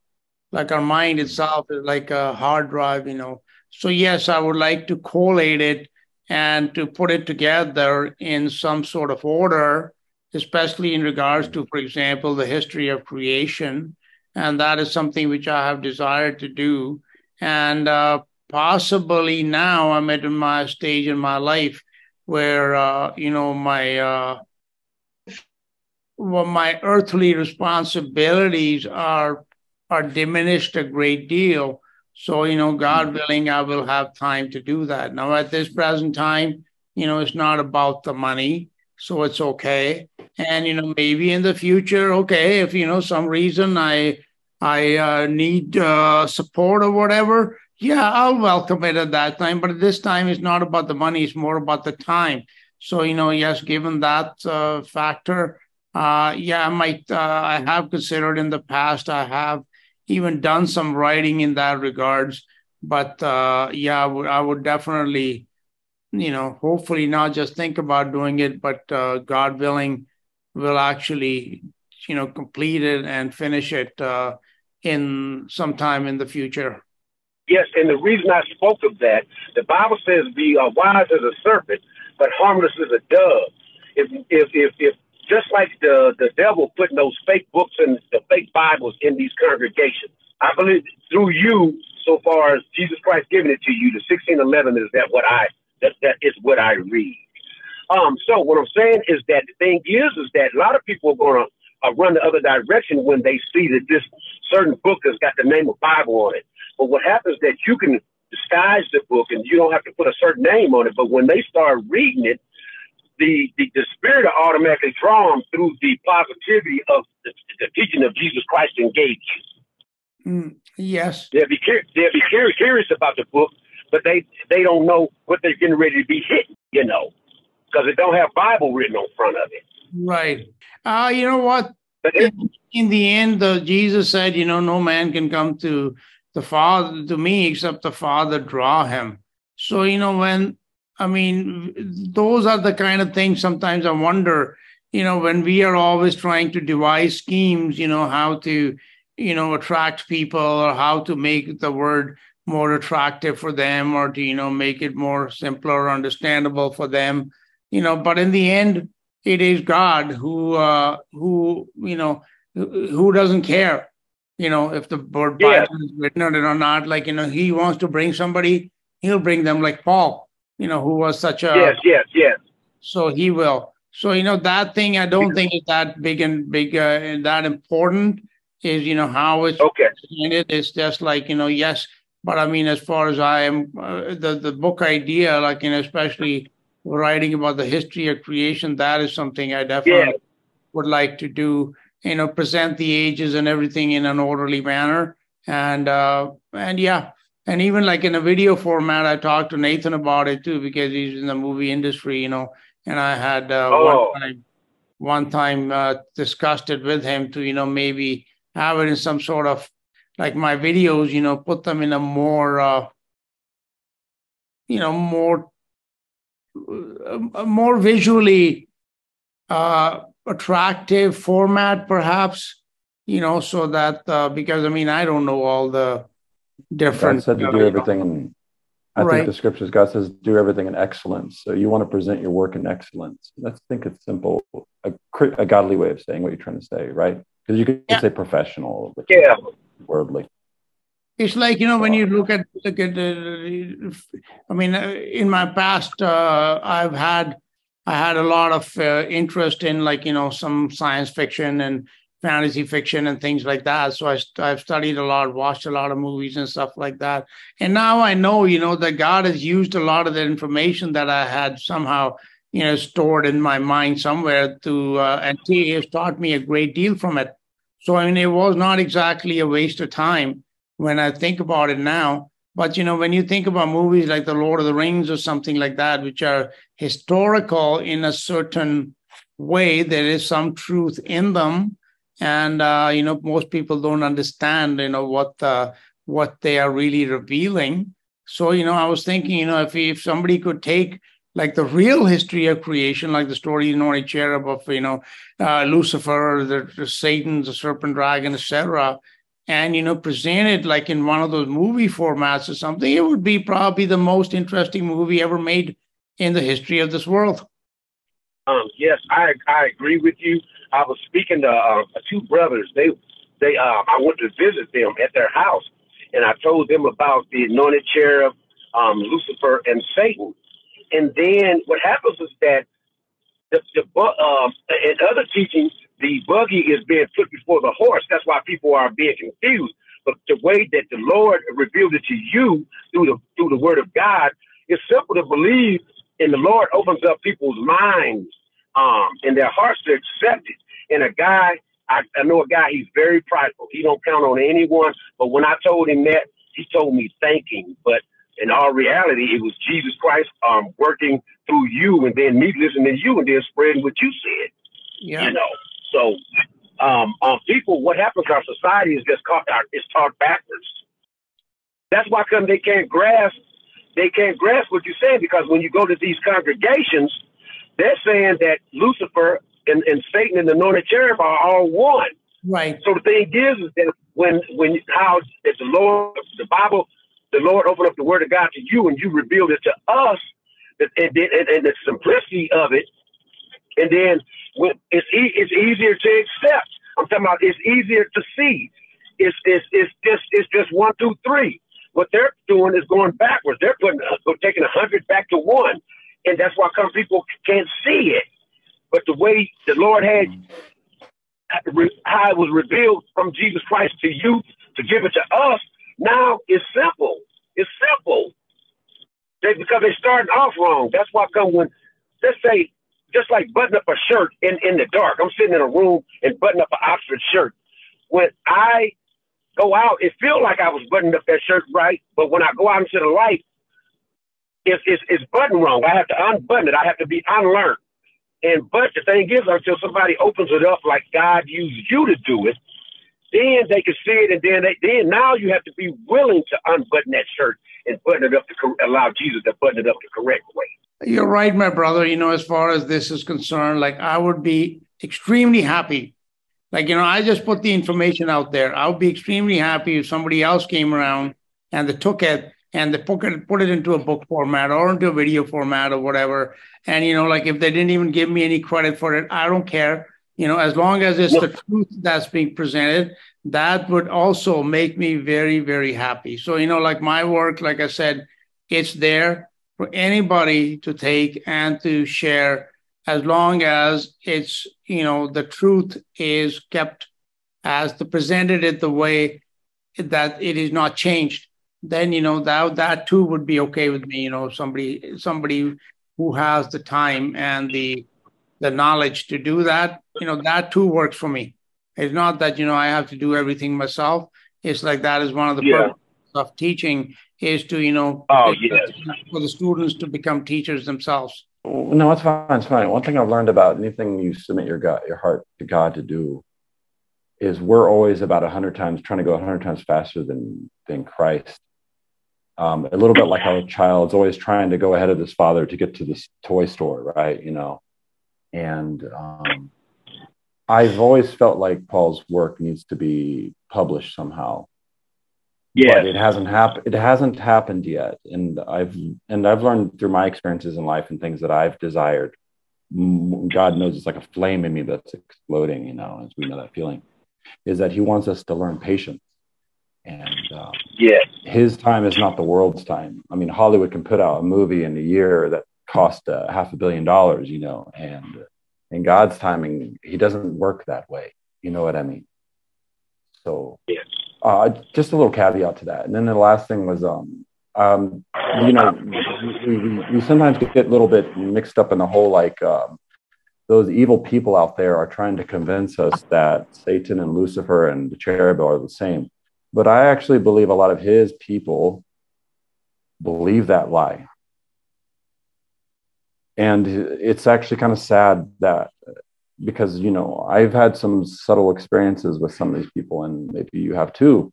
Speaker 1: Like our mind itself is like a hard drive, you know. So yes, I would like to collate it and to put it together in some sort of order, especially in regards to, for example, the history of creation. And that is something which I have desired to do. And uh, possibly now I'm at my stage in my life where, uh, you know, my, uh, well, my earthly responsibilities are are diminished a great deal so, you know, God mm-hmm. willing, I will have time to do that. Now, at this present time, you know, it's not about the money. So it's okay. And, you know, maybe in the future, okay, if, you know, some reason I, I uh, need uh, support or whatever, yeah, I'll welcome it at that time. But at this time, it's not about the money, it's more about the time. So, you know, yes, given that uh, factor, uh, yeah, I might, uh, I have considered in the past, I have even done some writing in that regards. But uh, yeah, I would, I would definitely, you know, hopefully not just think about doing it, but uh, God willing, will actually, you know, complete it and finish it uh, in sometime in the future.
Speaker 7: Yes, and the reason I spoke of that, the Bible says, "Be uh, wise as a serpent, but harmless as a dove." If if if if just like the, the devil putting those fake books and the fake Bibles in these congregations. I believe through you, so far as Jesus Christ giving it to you, the 1611 is that what I that that is what I read. Um, so what I'm saying is that the thing is, is that a lot of people are going to uh, run the other direction when they see that this certain book has got the name of Bible on it. But what happens that you can disguise the book and you don't have to put a certain name on it. But when they start reading it, the, the, the spirit are automatically drawn through the positivity of the, the teaching of Jesus Christ engage
Speaker 1: Mm, yes.
Speaker 7: They'll be, they'll be curious, curious about the book, but they, they don't know what they're getting ready to be hit, you know, because it don't have Bible written on front of it.
Speaker 1: Right. Uh, you know what? In, in, the end, the Jesus said, you know, no man can come to the Father, to me, except the Father draw him. So, you know, when I mean, those are the kind of things sometimes I wonder, you know, when we are always trying to devise schemes, you know, how to, you know, attract people or how to make the word more attractive for them or to, you know, make it more simpler or understandable for them, you know, but in the end, it is God who, uh, who, you know, who doesn't care, you know, if the word yeah. Bible is written or not. Like, you know, he wants to bring somebody, he'll bring them like Paul you know, who was such a
Speaker 7: yes, yes, yes.
Speaker 1: So he will. So you know that thing. I don't think is that big and big uh, and that important. Is you know how it's
Speaker 7: okay.
Speaker 1: It's just like you know yes, but I mean as far as I am, uh, the the book idea, like you know, especially writing about the history of creation, that is something I definitely yeah. would like to do. You know, present the ages and everything in an orderly manner, and uh, and yeah, and even like in a video format, I talked to Nathan about it too because he's in the movie industry, you know. And I had uh, oh. one time, one time uh, discussed it with him to, you know, maybe have it in some sort of like my videos, you know, put them in a more, uh, you know, more, uh, more visually uh, attractive format, perhaps, you know, so that uh, because I mean I don't know all the different.
Speaker 8: God said to do everything in, I right. think the scriptures, God says, do everything in excellence. So you want to present your work in excellence. Let's think it's simple, a, a godly way of saying what you're trying to say, right? Because you could yeah. say professional,
Speaker 7: yeah,
Speaker 8: worldly.
Speaker 1: It's like you know when you look at look at. Uh, I mean, uh, in my past, uh, I've had I had a lot of uh, interest in like you know some science fiction and fantasy fiction and things like that. So I, I've studied a lot, watched a lot of movies and stuff like that. And now I know, you know, that God has used a lot of the information that I had somehow, you know, stored in my mind somewhere to, uh, and He has taught me a great deal from it. So, I mean, it was not exactly a waste of time when I think about it now. But, you know, when you think about movies like The Lord of the Rings or something like that, which are historical in a certain way, there is some truth in them and uh, you know most people don't understand you know what uh, what they are really revealing so you know i was thinking you know if if somebody could take like the real history of creation, like the story you know, cherub of you know uh, Lucifer, the, the Satan, the serpent, dragon, etc., and you know presented like in one of those movie formats or something, it would be probably the most interesting movie ever made in the history of this world.
Speaker 7: Um, yes, I I agree with you. I was speaking to uh, two brothers. They they um, I went to visit them at their house, and I told them about the anointed cherub, um, Lucifer, and Satan and then what happens is that the, the uh, in other teachings, the buggy is being put before the horse. That's why people are being confused. But the way that the Lord revealed it to you through the through the Word of God, it's simple to believe, and the Lord opens up people's minds um, and their hearts to accept it. And a guy, I, I know a guy, he's very prideful. He don't count on anyone. But when I told him that, he told me thank thanking. But in all reality, it was Jesus Christ um, working through you, and then me listening to you, and then spreading what you said. Yeah. You know, so um, um, people, what happens our society is just caught, is taught backwards. That's why come they can't grasp, they can't grasp what you're saying because when you go to these congregations, they're saying that Lucifer and, and Satan and the anointed cherub are all one.
Speaker 1: Right.
Speaker 7: So the thing is, is that when when how that the Lord, the Bible the Lord opened up the Word of God to you, and you revealed it to us, and, and, and the simplicity of it, and then when it's e- it's easier to accept. I'm talking about it's easier to see. It's it's it's just it's just one, two, three. What they're doing is going backwards. They're putting uh, taking a hundred back to one, and that's why some people can't see it. But the way the Lord had how it was revealed from Jesus Christ to you to give it to us, now is simple. It's simple. They, because they starting off wrong. That's why come when, let's say, just like button up a shirt in, in the dark. I'm sitting in a room and button up an Oxford shirt. When I go out, it feels like I was buttoning up that shirt right, but when I go out into the light, it's, it's, it's button wrong. I have to unbutton it. I have to be unlearned. And but the thing is, until somebody opens it up like God used you to do it, then they can see it, and then they, then now you have to be willing to unbutton that shirt and button it up to allow Jesus to button it up the correct way.
Speaker 1: You're right, my brother. You know, as far as this is concerned, like I would be extremely happy. Like, you know, I just put the information out there. I would be extremely happy if somebody else came around and they took it and they put it, put it into a book format or into a video format or whatever. And, you know, like if they didn't even give me any credit for it, I don't care. You know as long as it's the truth that's being presented that would also make me very very happy. So you know like my work like i said it's there for anybody to take and to share as long as it's you know the truth is kept as the presented it the way that it is not changed then you know that that too would be okay with me you know somebody somebody who has the time and the the knowledge to do that, you know, that too works for me. It's not that, you know, I have to do everything myself. It's like that is one of the yeah. purposes of teaching is to, you know,
Speaker 7: oh, yes.
Speaker 1: for the students to become teachers themselves.
Speaker 8: No, it's fine. It's fine. One thing I've learned about anything you submit your God, your heart to God to do is we're always about a hundred times trying to go a hundred times faster than than Christ. Um, a little bit like how a child's always trying to go ahead of his father to get to this toy store, right? You know, and um, I've always felt like Paul's work needs to be published somehow.
Speaker 7: Yeah,
Speaker 8: but it hasn't happened. It hasn't happened yet, and I've and I've learned through my experiences in life and things that I've desired. God knows it's like a flame in me that's exploding. You know, as we know that feeling, is that He wants us to learn patience. And
Speaker 7: yeah,
Speaker 8: His time is not the world's time. I mean, Hollywood can put out a movie in a year that cost uh, half a billion dollars, you know, and in God's timing, He doesn't work that way. You know what I mean? So, uh, just a little caveat to that. And then the last thing was, um, um, you know, we, we, we, sometimes get a little bit mixed up in the whole like um, those evil people out there are trying to convince us that Satan and Lucifer and the cherub are the same. But I actually believe a lot of his people believe that lie and it's actually kind of sad that because you know i've had some subtle experiences with some of these people and maybe you have too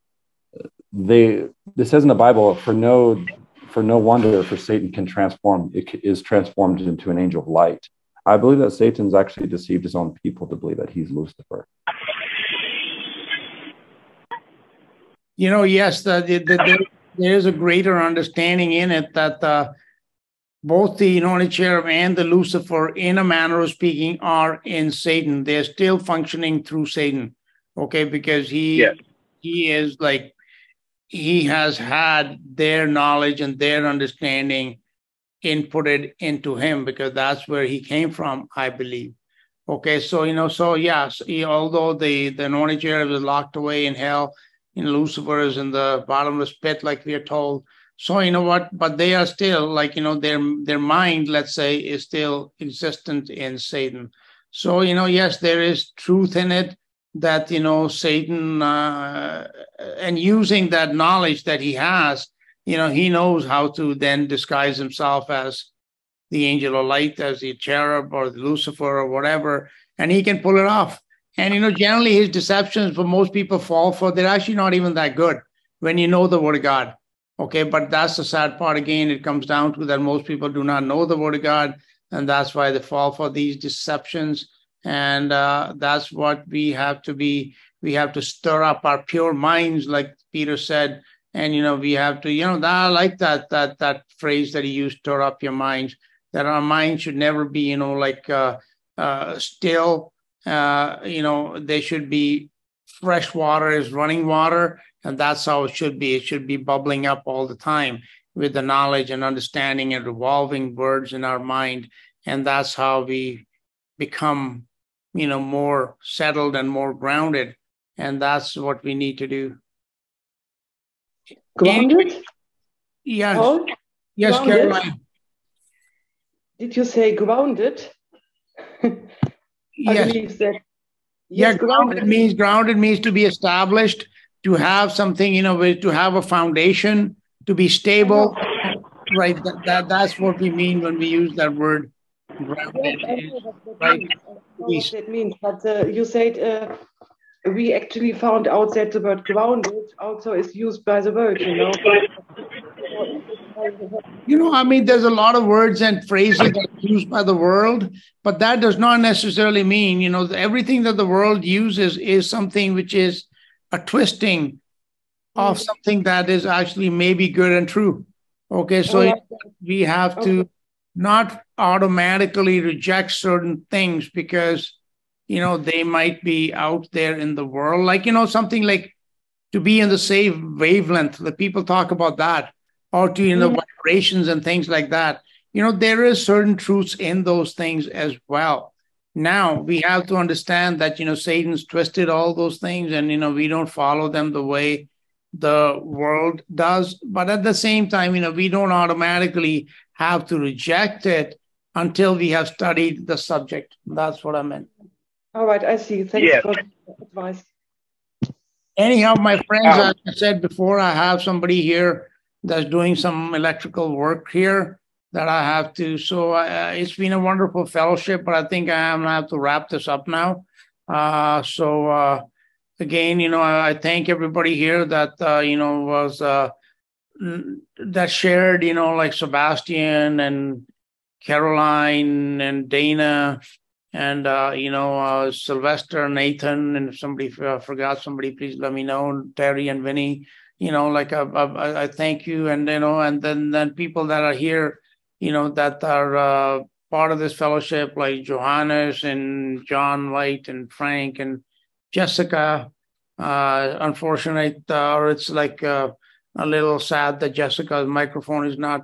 Speaker 8: they this says in the bible for no for no wonder, for Satan can transform, it is transformed into an angel of light. I believe that Satan's actually deceived his own people to believe that he's Lucifer.
Speaker 1: You know, yes, the, the, the, there is a greater understanding in it that uh, both the anointed cherub and the Lucifer, in a manner of speaking, are in Satan. They're still functioning through Satan, okay? Because he yes. he is like he has had their knowledge and their understanding inputted into him because that's where he came from, I believe. Okay, so you know, so yes, he, although the the anointed cherub is locked away in hell, in Lucifer is in the bottomless pit, like we are told. So you know what? But they are still like you know their their mind, let's say, is still existent in Satan. So you know, yes, there is truth in it that you know Satan, uh, and using that knowledge that he has, you know, he knows how to then disguise himself as the angel of light, as the cherub or the Lucifer or whatever, and he can pull it off. And you know, generally his deceptions for most people fall for, they're actually not even that good when you know the word of God. Okay, but that's the sad part again. It comes down to that most people do not know the word of God, and that's why they fall for these deceptions. And uh, that's what we have to be. We have to stir up our pure minds, like Peter said, and you know we have to. You know, I like that that that phrase that he used, "stir up your minds." That our minds should never be, you know, like uh, uh, still uh, you know, they should be fresh water is running water, and that's how it should be. It should be bubbling up all the time with the knowledge and understanding and revolving words in our mind, and that's how we become, you know, more settled and more grounded, and that's what we need to do.
Speaker 6: Grounded.
Speaker 1: Yes. Oh, yes, grounded. Caroline.
Speaker 6: Did you say grounded?
Speaker 1: Yes. That, yes, yeah, grounded, grounded means grounded means to be established, to have something, you know, to have a foundation, to be stable. Right. That, that that's what we mean when we use that word. Grounded.
Speaker 6: Yes, right. what that means, but uh, you said uh, we actually found out that the word grounded also is used by the word, you know.
Speaker 1: You know, I mean, there's a lot of words and phrases used by the world, but that does not necessarily mean, you know, everything that the world uses is something which is a twisting of mm. something that is actually maybe good and true. Okay, so we have to not automatically reject certain things because you know they might be out there in the world. Like you know something like to be in the same wavelength. The people talk about that or to you know mm-hmm. vibrations and things like that you know there is certain truths in those things as well now we have to understand that you know satan's twisted all those things and you know we don't follow them the way the world does but at the same time you know we don't automatically have to reject it until we have studied the subject that's what i meant
Speaker 6: all right, I see. Thanks yeah. for advice.
Speaker 1: Anyhow, my friends, as I said before, I have somebody here that's doing some electrical work here that I have to. So uh, it's been a wonderful fellowship, but I think I am gonna have to wrap this up now. Uh, so uh, again, you know, I, I, thank everybody here that uh, you know was uh, that shared, you know, like Sebastian and Caroline and Dana and uh, you know Sylvester, and Nathan, and if somebody forgot somebody, please let me know. Terry and Vinny, you know, like I, uh, I, thank you, and you know, and then then people that are here, you know, that are uh, part of this fellowship, like Johannes and John White and Frank and Jessica. Uh, unfortunate, or it's like a little sad that Jessica's microphone is not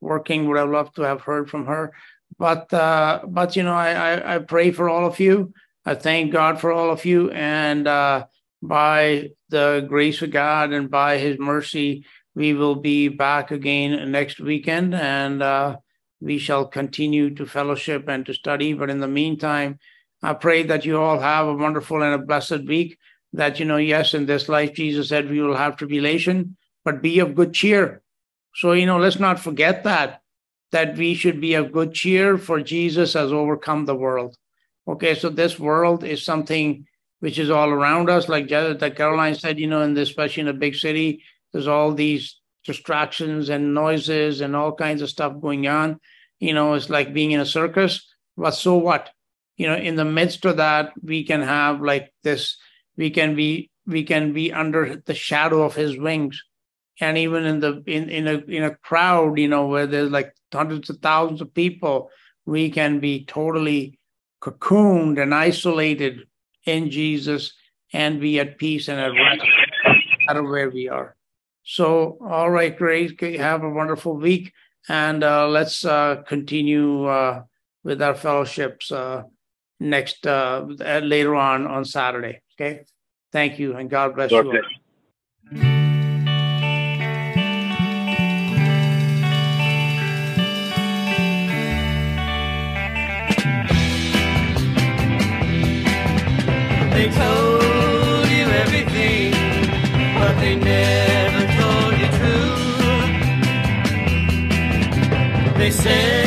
Speaker 1: working. Would have loved to have heard from her but uh, but you know, I, I, I pray for all of you. I thank God for all of you, and uh, by the grace of God and by His mercy, we will be back again next weekend, and uh, we shall continue to fellowship and to study. But in the meantime, I pray that you all have a wonderful and a blessed week. That you know, yes, in this life, Jesus said we will have tribulation, but be of good cheer. So you know, let's not forget that that we should be of good cheer, for Jesus has overcome the world. Okay, so this world is something which is all around us. Like Caroline said, you know, in especially in a big city, there's all these distractions and noises and all kinds of stuff going on. You know, it's like being in a circus. But so what? You know, in the midst of that, we can have like this, we can be we can be under the shadow of his wings. And even in the in, in a in a crowd, you know, where there's like hundreds of thousands of people, we can be totally cocooned and isolated in Jesus and be at peace and at rest out of where we are. So, all right, great. Have a wonderful week. And uh, let's uh, continue uh, with our fellowships uh, next uh, later on on Saturday. Okay. Thank you, and God bless okay. you. All.
Speaker 9: They told you everything, but they never told you true. They said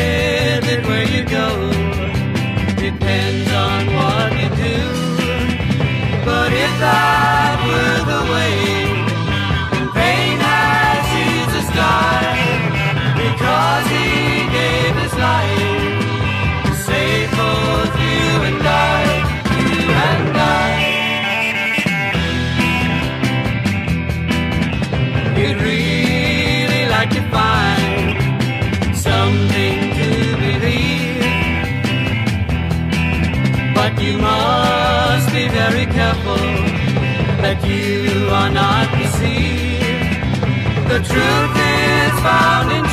Speaker 9: truth is found in